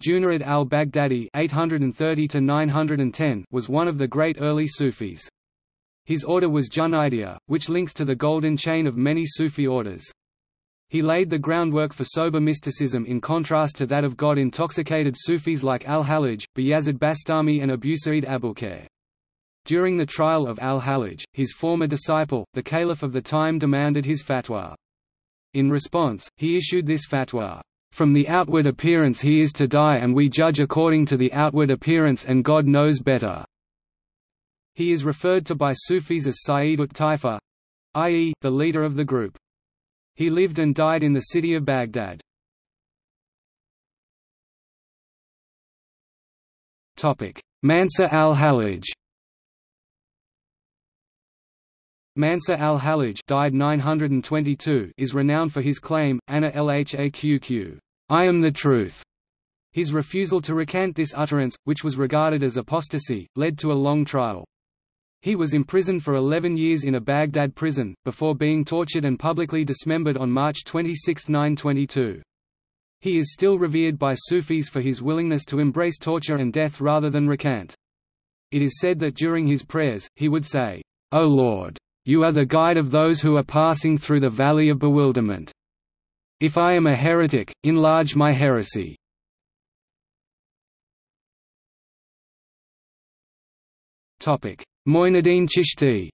A: Junayd al-Baghdadi was one of the great early Sufis. His order was Junaidia, which links to the golden chain of many Sufi orders. He laid the groundwork for sober mysticism in contrast to that of God-intoxicated Sufis like al-Hallaj, Bayazid Bastami and Abu Sa'id Abulkhair. During the trial of al-Hallaj, his former disciple, the caliph of the time demanded his fatwa. In response, he issued this fatwa, from the outward appearance he is to die and we judge according to the outward appearance and God knows better." He is referred to by Sufis as Sayyid ut-Taifa, i.e., the leader of the group. He lived and died in the city of Baghdad. Mansur al-Hallaj Mansur al-Hallaj died 922 is renowned for his claim, Ana lhaqq, I am the truth. His refusal to recant this utterance, which was regarded as apostasy, led to a long trial. He was imprisoned for 11 years in a Baghdad prison, before being tortured and publicly dismembered on March 26, 922. He is still revered by Sufis for his willingness to embrace torture and death rather than recant. It is said that during his prayers, he would say, O Lord! You are the guide of those who are passing through the valley of bewilderment. If I am a heretic, enlarge my heresy. Moinuddin Chishti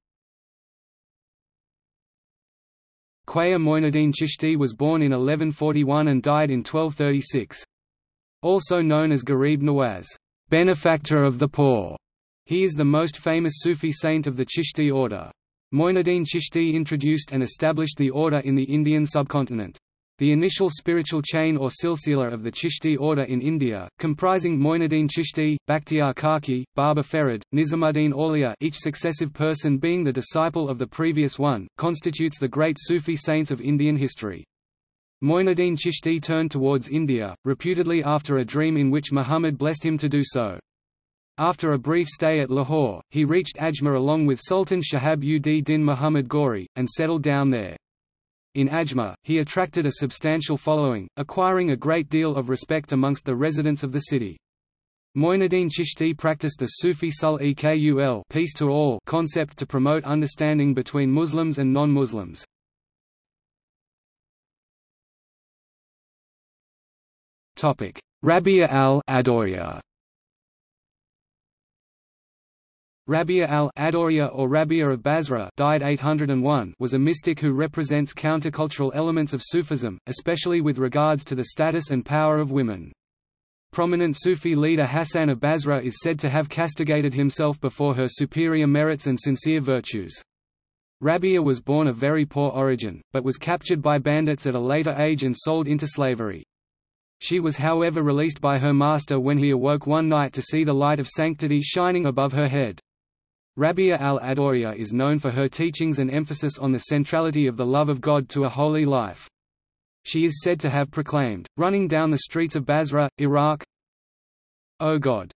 A: Khwaja Moinuddin Chishti was born in 1141 and died in 1236. Also known as Garib Nawaz, benefactor of the poor, he is the most famous Sufi saint of the Chishti order. Moinuddin Chishti introduced and established the order in the Indian subcontinent. The initial spiritual chain or silsila of the Chishti order in India, comprising Moinuddin Chishti, Bakhtiar Kaki, Baba Ferid, Nizamuddin Auliya each successive person being the disciple of the previous one, constitutes the great Sufi saints of Indian history. Moinuddin Chishti turned towards India, reputedly after a dream in which Muhammad blessed him to do so. After a brief stay at Lahore, he reached Ajmer along with Sultan Shahab ud Din Muhammad Ghori, and settled down there. In Ajmer, he attracted a substantial following, acquiring a great deal of respect amongst the residents of the city. Moinuddin Chishti practiced the Sufi sulh-e-kul peace to all concept to promote understanding between Muslims and non-Muslims. Rabia al-Adawiyya Rabia al-Adawiyya or Rabia of Basra died 801 was a mystic who represents countercultural elements of Sufism, especially with regards to the status and power of women. Prominent Sufi leader Hassan of Basra is said to have castigated himself before her superior merits and sincere virtues. Rabia was born of very poor origin, but was captured by bandits at a later age and sold into slavery. She was however released by her master when he awoke one night to see the light of sanctity shining above her head. Rabia al-Adawiyya is known for her teachings and emphasis on the centrality of the love of God to a holy life. She is said to have proclaimed, running down the streets of Basra, Iraq, O God!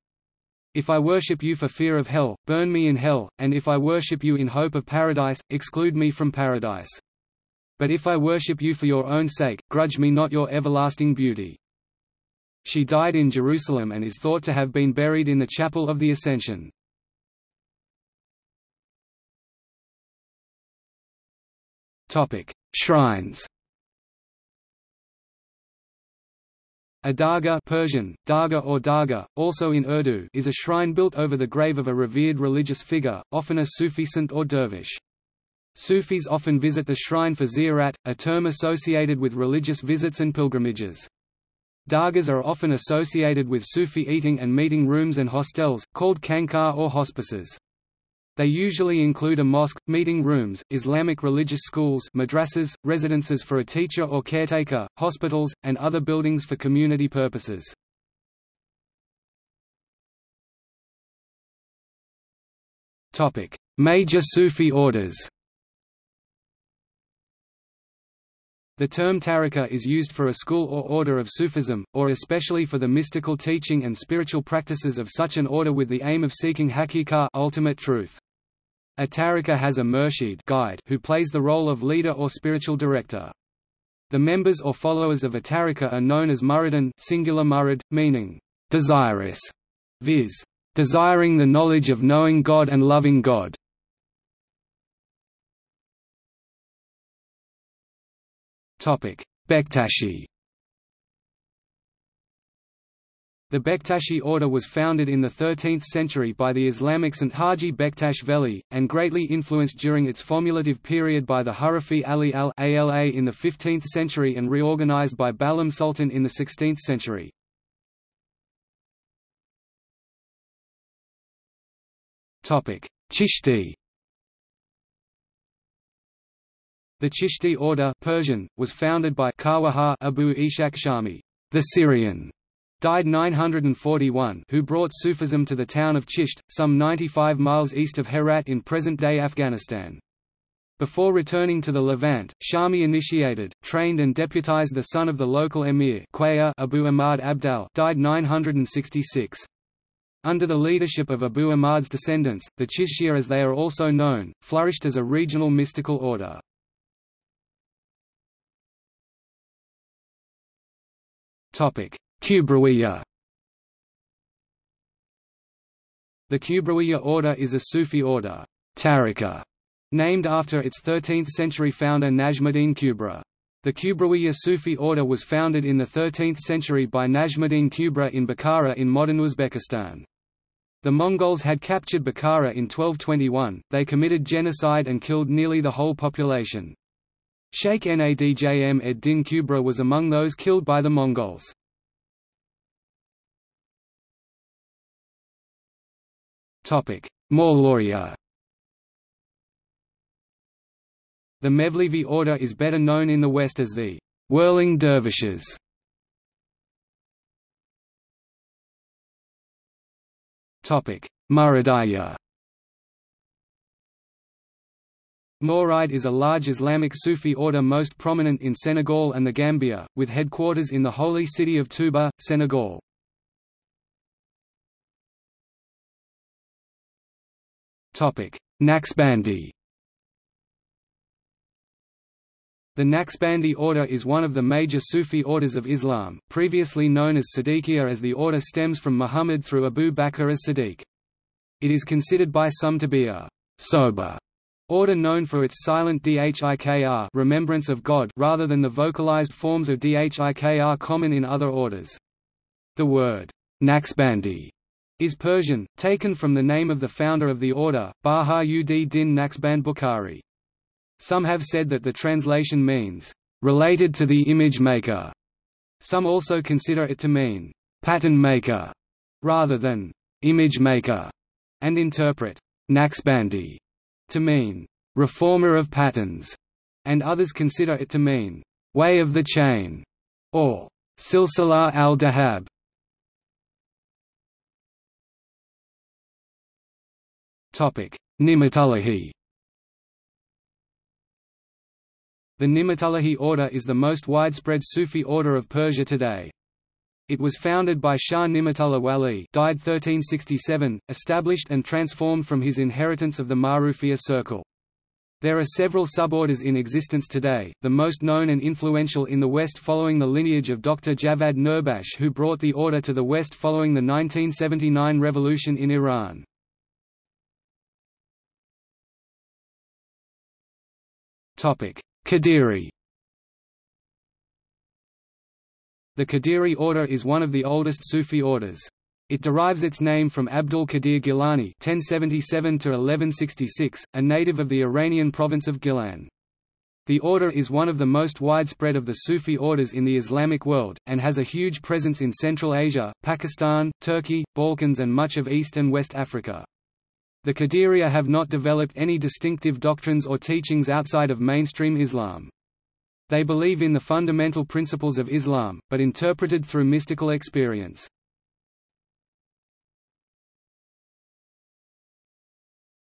A: If I worship you for fear of hell, burn me in hell, and if I worship you in hope of paradise, exclude me from paradise. But if I worship you for your own sake, grudge me not your everlasting beauty. She died in Jerusalem and is thought to have been buried in the Chapel of the Ascension. Topic: Shrines. A dargah Persian, dargah or dargah, also in Urdu is a shrine built over the grave of a revered religious figure, often a Sufi saint or dervish. Sufis often visit the shrine for ziyarat, a term associated with religious visits and pilgrimages. Dargahs are often associated with Sufi eating and meeting rooms and hostels, called khanqah or hospices. They usually include a mosque, meeting rooms, Islamic religious schools madrasas, residences for a teacher or caretaker, hospitals, and other buildings for community purposes. Major Sufi orders The term tariqa is used for a school or order of Sufism, or especially for the mystical teaching and spiritual practices of such an order with the aim of seeking haqiqah ultimate truth. A tariqa has a murshid guide who plays the role of leader or spiritual director. The members or followers of a tariqa are known as muridan singular murid, meaning, desirous, viz. desiring the knowledge of knowing God and loving God. Bektashi The Bektashi order was founded in the 13th century by the Islamic Saint Haji Bektash Veli, and greatly influenced during its formulative period by the Hurufi Ali al-Ala in the 15th century and reorganized by Balam Sultan in the 16th century. Chishti The Chishti order Persian, was founded by Khawaja Abu Ishaq Shami, the Syrian died 941 who brought Sufism to the town of Chisht, some 95 miles east of Herat in present-day Afghanistan. Before returning to the Levant, Shami initiated, trained and deputized the son of the local emir Abu Ahmad Abdal died 966. Under the leadership of Abu Ahmad's descendants, the Chishtiya as they are also known, flourished as a regional mystical order. Kubrawiya The Kubrawiya order is a Sufi order tariqa, named after its 13th-century founder Najmuddin Kubra. The Kubrawiya Sufi order was founded in the 13th century by Najmuddin Kubra in Bukhara in modern Uzbekistan. The Mongols had captured Bukhara in 1221, they committed genocide and killed nearly the whole population. Sheikh Nadjm ed Din Kubra was among those killed by the Mongols. Mawlawiyya The Mevlevi order is better known in the West as the whirling dervishes. Topic: Muridiyya Mouride is a large Islamic Sufi order most prominent in Senegal and the Gambia, with headquarters in the holy city of Touba, Senegal. Naqshbandi The Naqshbandi order is one of the major Sufi orders of Islam, previously known as Siddiqiyya as the order stems from Muhammad through Abu Bakr as Siddiq. It is considered by some to be a sober order known for its silent dhikr remembrance of God rather than the vocalized forms of dhikr common in other orders. The word Naqshbandi is Persian, taken from the name of the founder of the order, Baha-ud-Din Naqshband Bukhari. Some have said that the translation means, "...related to the image maker." Some also consider it to mean, "...pattern maker," rather than, "...image maker," and interpret, "...Naqshbandi," to mean, "...reformer of patterns," and others consider it to mean, "...way of the chain," or "...silsilah al-dahab." Ni'matullahi The Ni'matullahi order is the most widespread Sufi order of Persia today. It was founded by Shah Ni'matullah Wali died 1367, established and transformed from his inheritance of the Marufiyya circle. There are several suborders in existence today, the most known and influential in the West following the lineage of Dr. Javad Nurbakhsh who brought the order to the West following the 1979 revolution in Iran. Qadiri The Qadiri order is one of the oldest Sufi orders. It derives its name from Abdul Qadir Gilani (1077–1166), a native of the Iranian province of Gilan. The order is one of the most widespread of the Sufi orders in the Islamic world, and has a huge presence in Central Asia, Pakistan, Turkey, Balkans and much of East and West Africa. The Qadiriya have not developed any distinctive doctrines or teachings outside of mainstream Islam. They believe in the fundamental principles of Islam, but interpreted through mystical experience.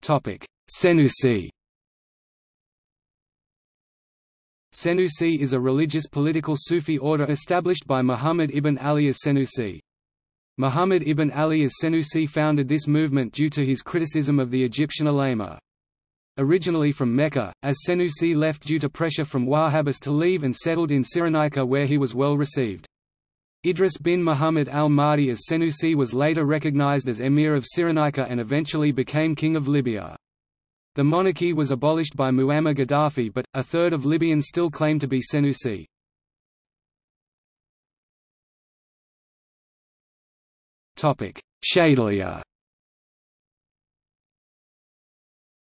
A: Senussi Senussi is a religious political Sufi order established by Muhammad ibn Ali as-Senussi. Muhammad ibn Ali as-Senussi founded this movement due to his criticism of the Egyptian ulema. Originally from Mecca, as-Senussi left due to pressure from Wahhabis to leave and settled in Cyrenaica where he was well received. Idris bin Muhammad al-Mahdi as-Senussi was later recognized as emir of Cyrenaica and eventually became king of Libya. The monarchy was abolished by Muammar Gaddafi but, a third of Libyans still claim to be Senussi. Shadhiliya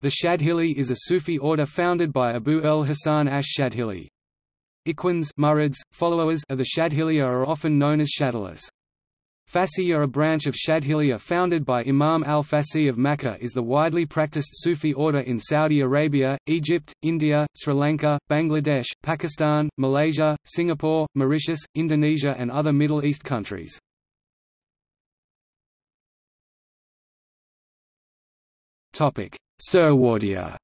A: The Shadhili is a Sufi order founded by Abu el-Hasan ash-Shadhili. Ikhwans murids, followers of the Shadhiliya are often known as Shadhilis. Fasiyya a branch of Shadhiliya founded by Imam al-Fasi of Makkah is the widely practiced Sufi order in Saudi Arabia, Egypt, India, Sri Lanka, Bangladesh, Pakistan, Malaysia, Singapore, Mauritius, Indonesia and other Middle East countries. Suhrawardiyya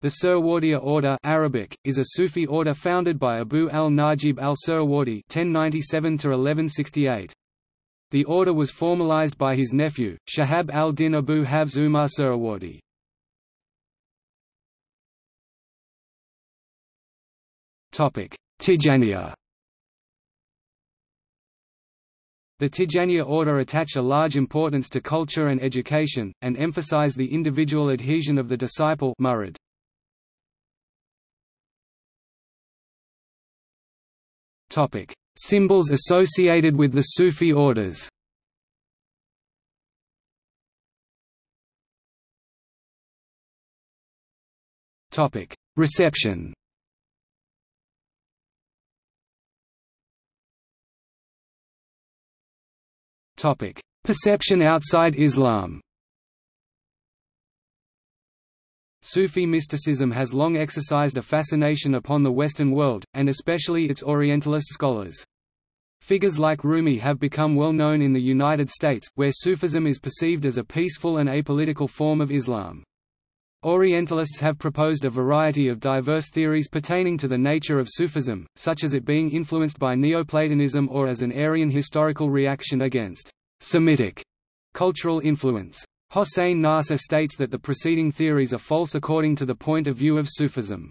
A: The Suhrawardiyya order Arabic, is a Sufi order founded by Abu al-Najib al-Suhrawardi The order was formalized by his nephew, Shahab al-Din Abu Hafs Umar Suhrawardi. Tijaniya The Tijaniya order attach a large importance to culture and education, and emphasize the individual adhesion of the disciple murid. Symbols associated with the Sufi orders. Reception Perception outside Islam Sufi mysticism has long exercised a fascination upon the Western world, and especially its Orientalist scholars. Figures like Rumi have become well known in the United States, where Sufism is perceived as a peaceful and apolitical form of Islam. Orientalists have proposed a variety of diverse theories pertaining to the nature of Sufism, such as it being influenced by Neoplatonism or as an Aryan historical reaction against Semitic cultural influence. Hossein Nasr states that the preceding theories are false according to the point of view of Sufism.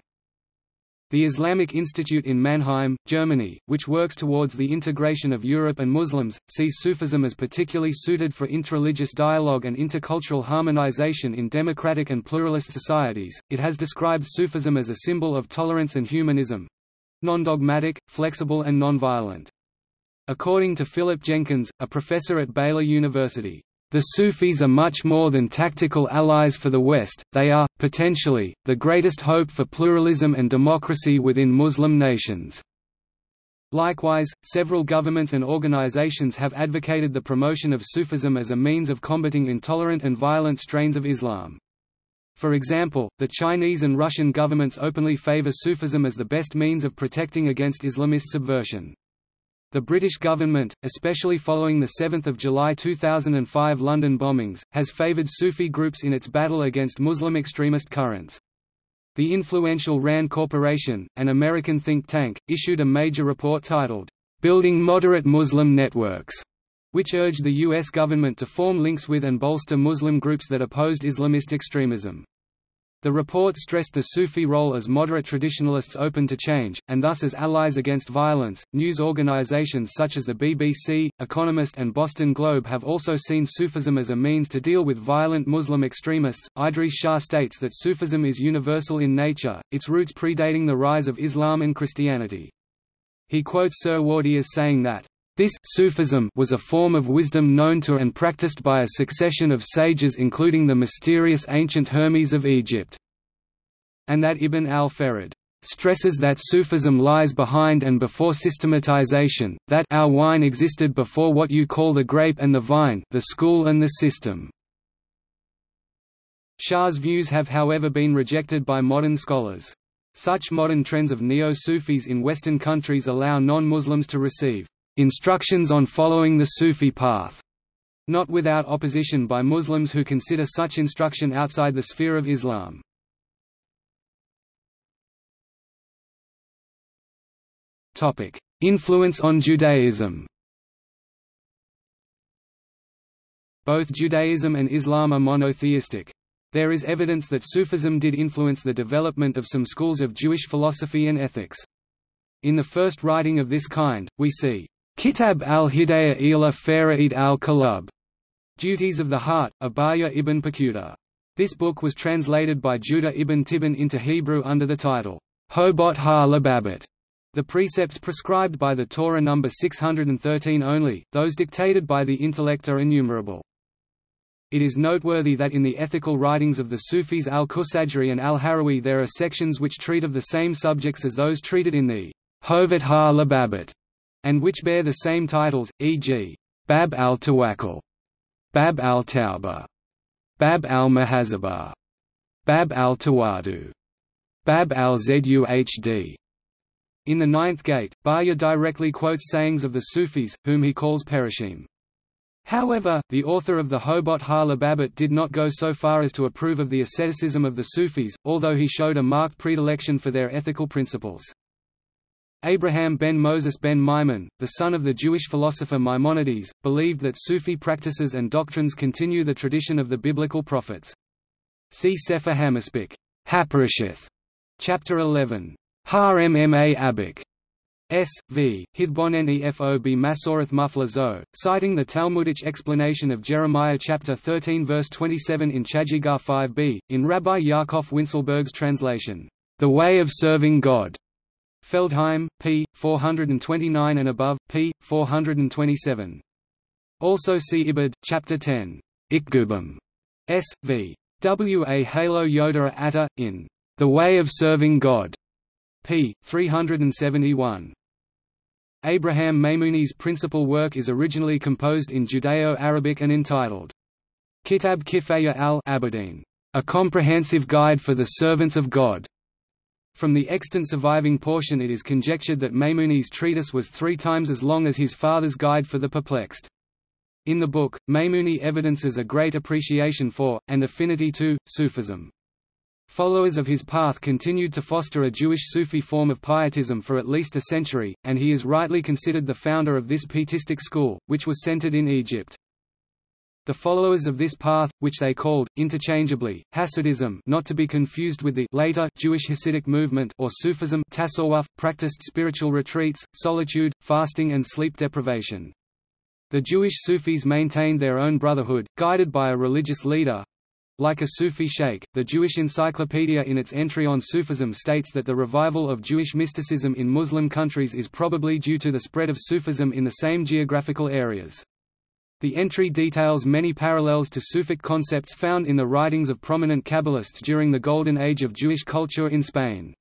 A: The Islamic Institute in Mannheim, Germany, which works towards the integration of Europe and Muslims, sees Sufism as particularly suited for interreligious dialogue and intercultural harmonization in democratic and pluralist societies. It has described Sufism as a symbol of tolerance and humanism. non-dogmatic, flexible and nonviolent. According to Philip Jenkins, a professor at Baylor University, the Sufis are much more than tactical allies for the West, they are, potentially, the greatest hope for pluralism and democracy within Muslim nations. Likewise, several governments and organizations have advocated the promotion of Sufism as a means of combating intolerant and violent strains of Islam. For example, the Chinese and Russian governments openly favor Sufism as the best means of protecting against Islamist subversion. The British government, especially following the 7 July 2005 London bombings, has favoured Sufi groups in its battle against Muslim extremist currents. The influential RAND Corporation, an American think tank, issued a major report titled, "'Building Moderate Muslim Networks' which urged the U.S. government to form links with and bolster Muslim groups that opposed Islamist extremism. The report stressed the Sufi role as moderate traditionalists open to change, and thus as allies against violence. News organizations such as the BBC, Economist, and Boston Globe have also seen Sufism as a means to deal with violent Muslim extremists. Idries Shah states that Sufism is universal in nature, its roots predating the rise of Islam and Christianity. He quotes Sir Suhrawardy as saying that, this Sufism was a form of wisdom known to and practiced by a succession of sages including the mysterious ancient Hermes of Egypt. And that Ibn al-Farid stresses that Sufism lies behind and before systematization, that our wine existed before what you call the grape and the vine the school and the system. Shah's views have however been rejected by modern scholars. Such modern trends of neo-Sufis in Western countries allow non-Muslims to receive instructions on following the Sufi path, not without opposition by Muslims who consider such instruction outside the sphere of Islam. Influence on Judaism Both Judaism and Islam are monotheistic. There is evidence that Sufism did influence the development of some schools of Jewish philosophy and ethics. In the first writing of this kind, we see Kitab al-Hidayah ila Fara'id al-Qulub, Duties of the Heart, of Bahya ibn Paquda. This book was translated by Judah ibn Tibbon into Hebrew under the title, Hobot ha-Lababit, the precepts prescribed by the Torah number 613 only, those dictated by the intellect are innumerable. It is noteworthy that in the ethical writings of the Sufis al-Qushayri and al-Harawi there are sections which treat of the same subjects as those treated in the Hovot ha-Lababit and which bear the same titles, e.g., Bab al-Tawakkul, Bab al-Tawbah, Bab al-Muhasabah, Bab al-Tawadu, Bab al-Zuhd. In the ninth gate, Bahya directly quotes sayings of the Sufis, whom he calls Perushim. However, the author of the Hobot ha-Lababit did not go so far as to approve of the asceticism of the Sufis, although he showed a marked predilection for their ethical principles. Abraham ben Moses ben Maimon, the son of the Jewish philosopher Maimonides, believed that Sufi practices and doctrines continue the tradition of the biblical prophets. See Sefer HaMaspik, Haparashith, chapter 11. Har Mma Abik. S. v. Hidbon Nefob Masoreth Mufla Zo, citing the Talmudic explanation of Jeremiah chapter 13 verse 27 in Chagigah 5b, in Rabbi Yaakov Wincelberg's translation, The Way of Serving God. Feldheim, p. 429 and above, p. 427. Also see Ibid, Chapter 10. Ikgubim. S. v. W. A Halo Yoda Atta, in The Way of Serving God. p. 371. Abraham Maimuni's principal work is originally composed in Judeo-Arabic and entitled Kitab Kifaya al-Abidin, a comprehensive guide for the servants of God. From the extant surviving portion it is conjectured that Maimuni's treatise was three times as long as his father's Guide for the Perplexed. In the book, Maimuni evidences a great appreciation for, and affinity to, Sufism. Followers of his path continued to foster a Jewish Sufi form of pietism for at least a century, and he is rightly considered the founder of this pietistic school, which was centered in Egypt. The followers of this path, which they called, interchangeably, Hasidism not to be confused with the later Jewish Hasidic movement or Sufism tasawwuf, practiced spiritual retreats, solitude, fasting and sleep deprivation. The Jewish Sufis maintained their own brotherhood, guided by a religious leader, Like a Sufi sheikh, the Jewish Encyclopedia in its entry on Sufism states that the revival of Jewish mysticism in Muslim countries is probably due to the spread of Sufism in the same geographical areas. The entry details many parallels to Sufic concepts found in the writings of prominent Kabbalists during the Golden Age of Jewish culture in Spain.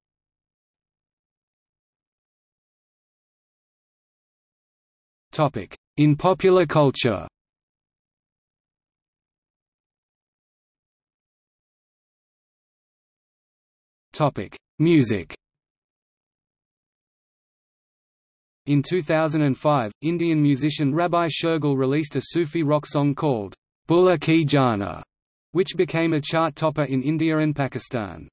A: In popular culture. Music In 2005, Indian musician Rabbi Shergill released a Sufi rock song called Bulla Ki Jana, which became a chart topper in India and Pakistan.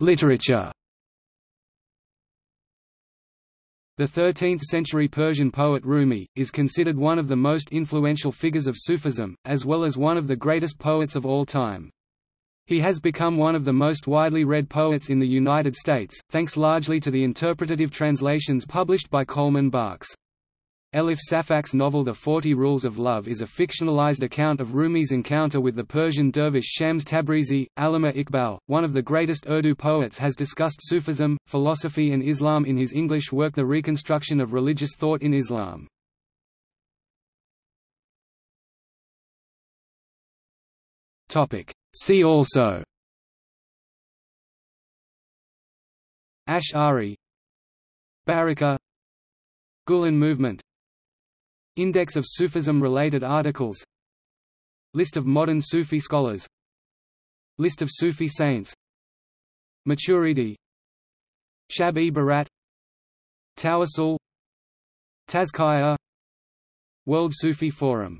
A: Literature The 13th-century Persian poet Rumi, is considered one of the most influential figures of Sufism, as well as one of the greatest poets of all time. He has become one of the most widely read poets in the United States, thanks largely to the interpretative translations published by Coleman Barks. Elif Shafak's novel The Forty Rules of Love is a fictionalized account of Rumi's encounter with the Persian dervish Shams Tabrizi. Allama Iqbal, one of the greatest Urdu poets has discussed Sufism, philosophy and Islam in his English work The Reconstruction of Religious Thought in Islam. See also. Ash'ari. Baraka. Gulen movement. Index of Sufism-related articles. List of modern Sufi scholars. List of Sufi saints. Maturidi. Shab-e Barat. Tawassul Tazkiah World Sufi Forum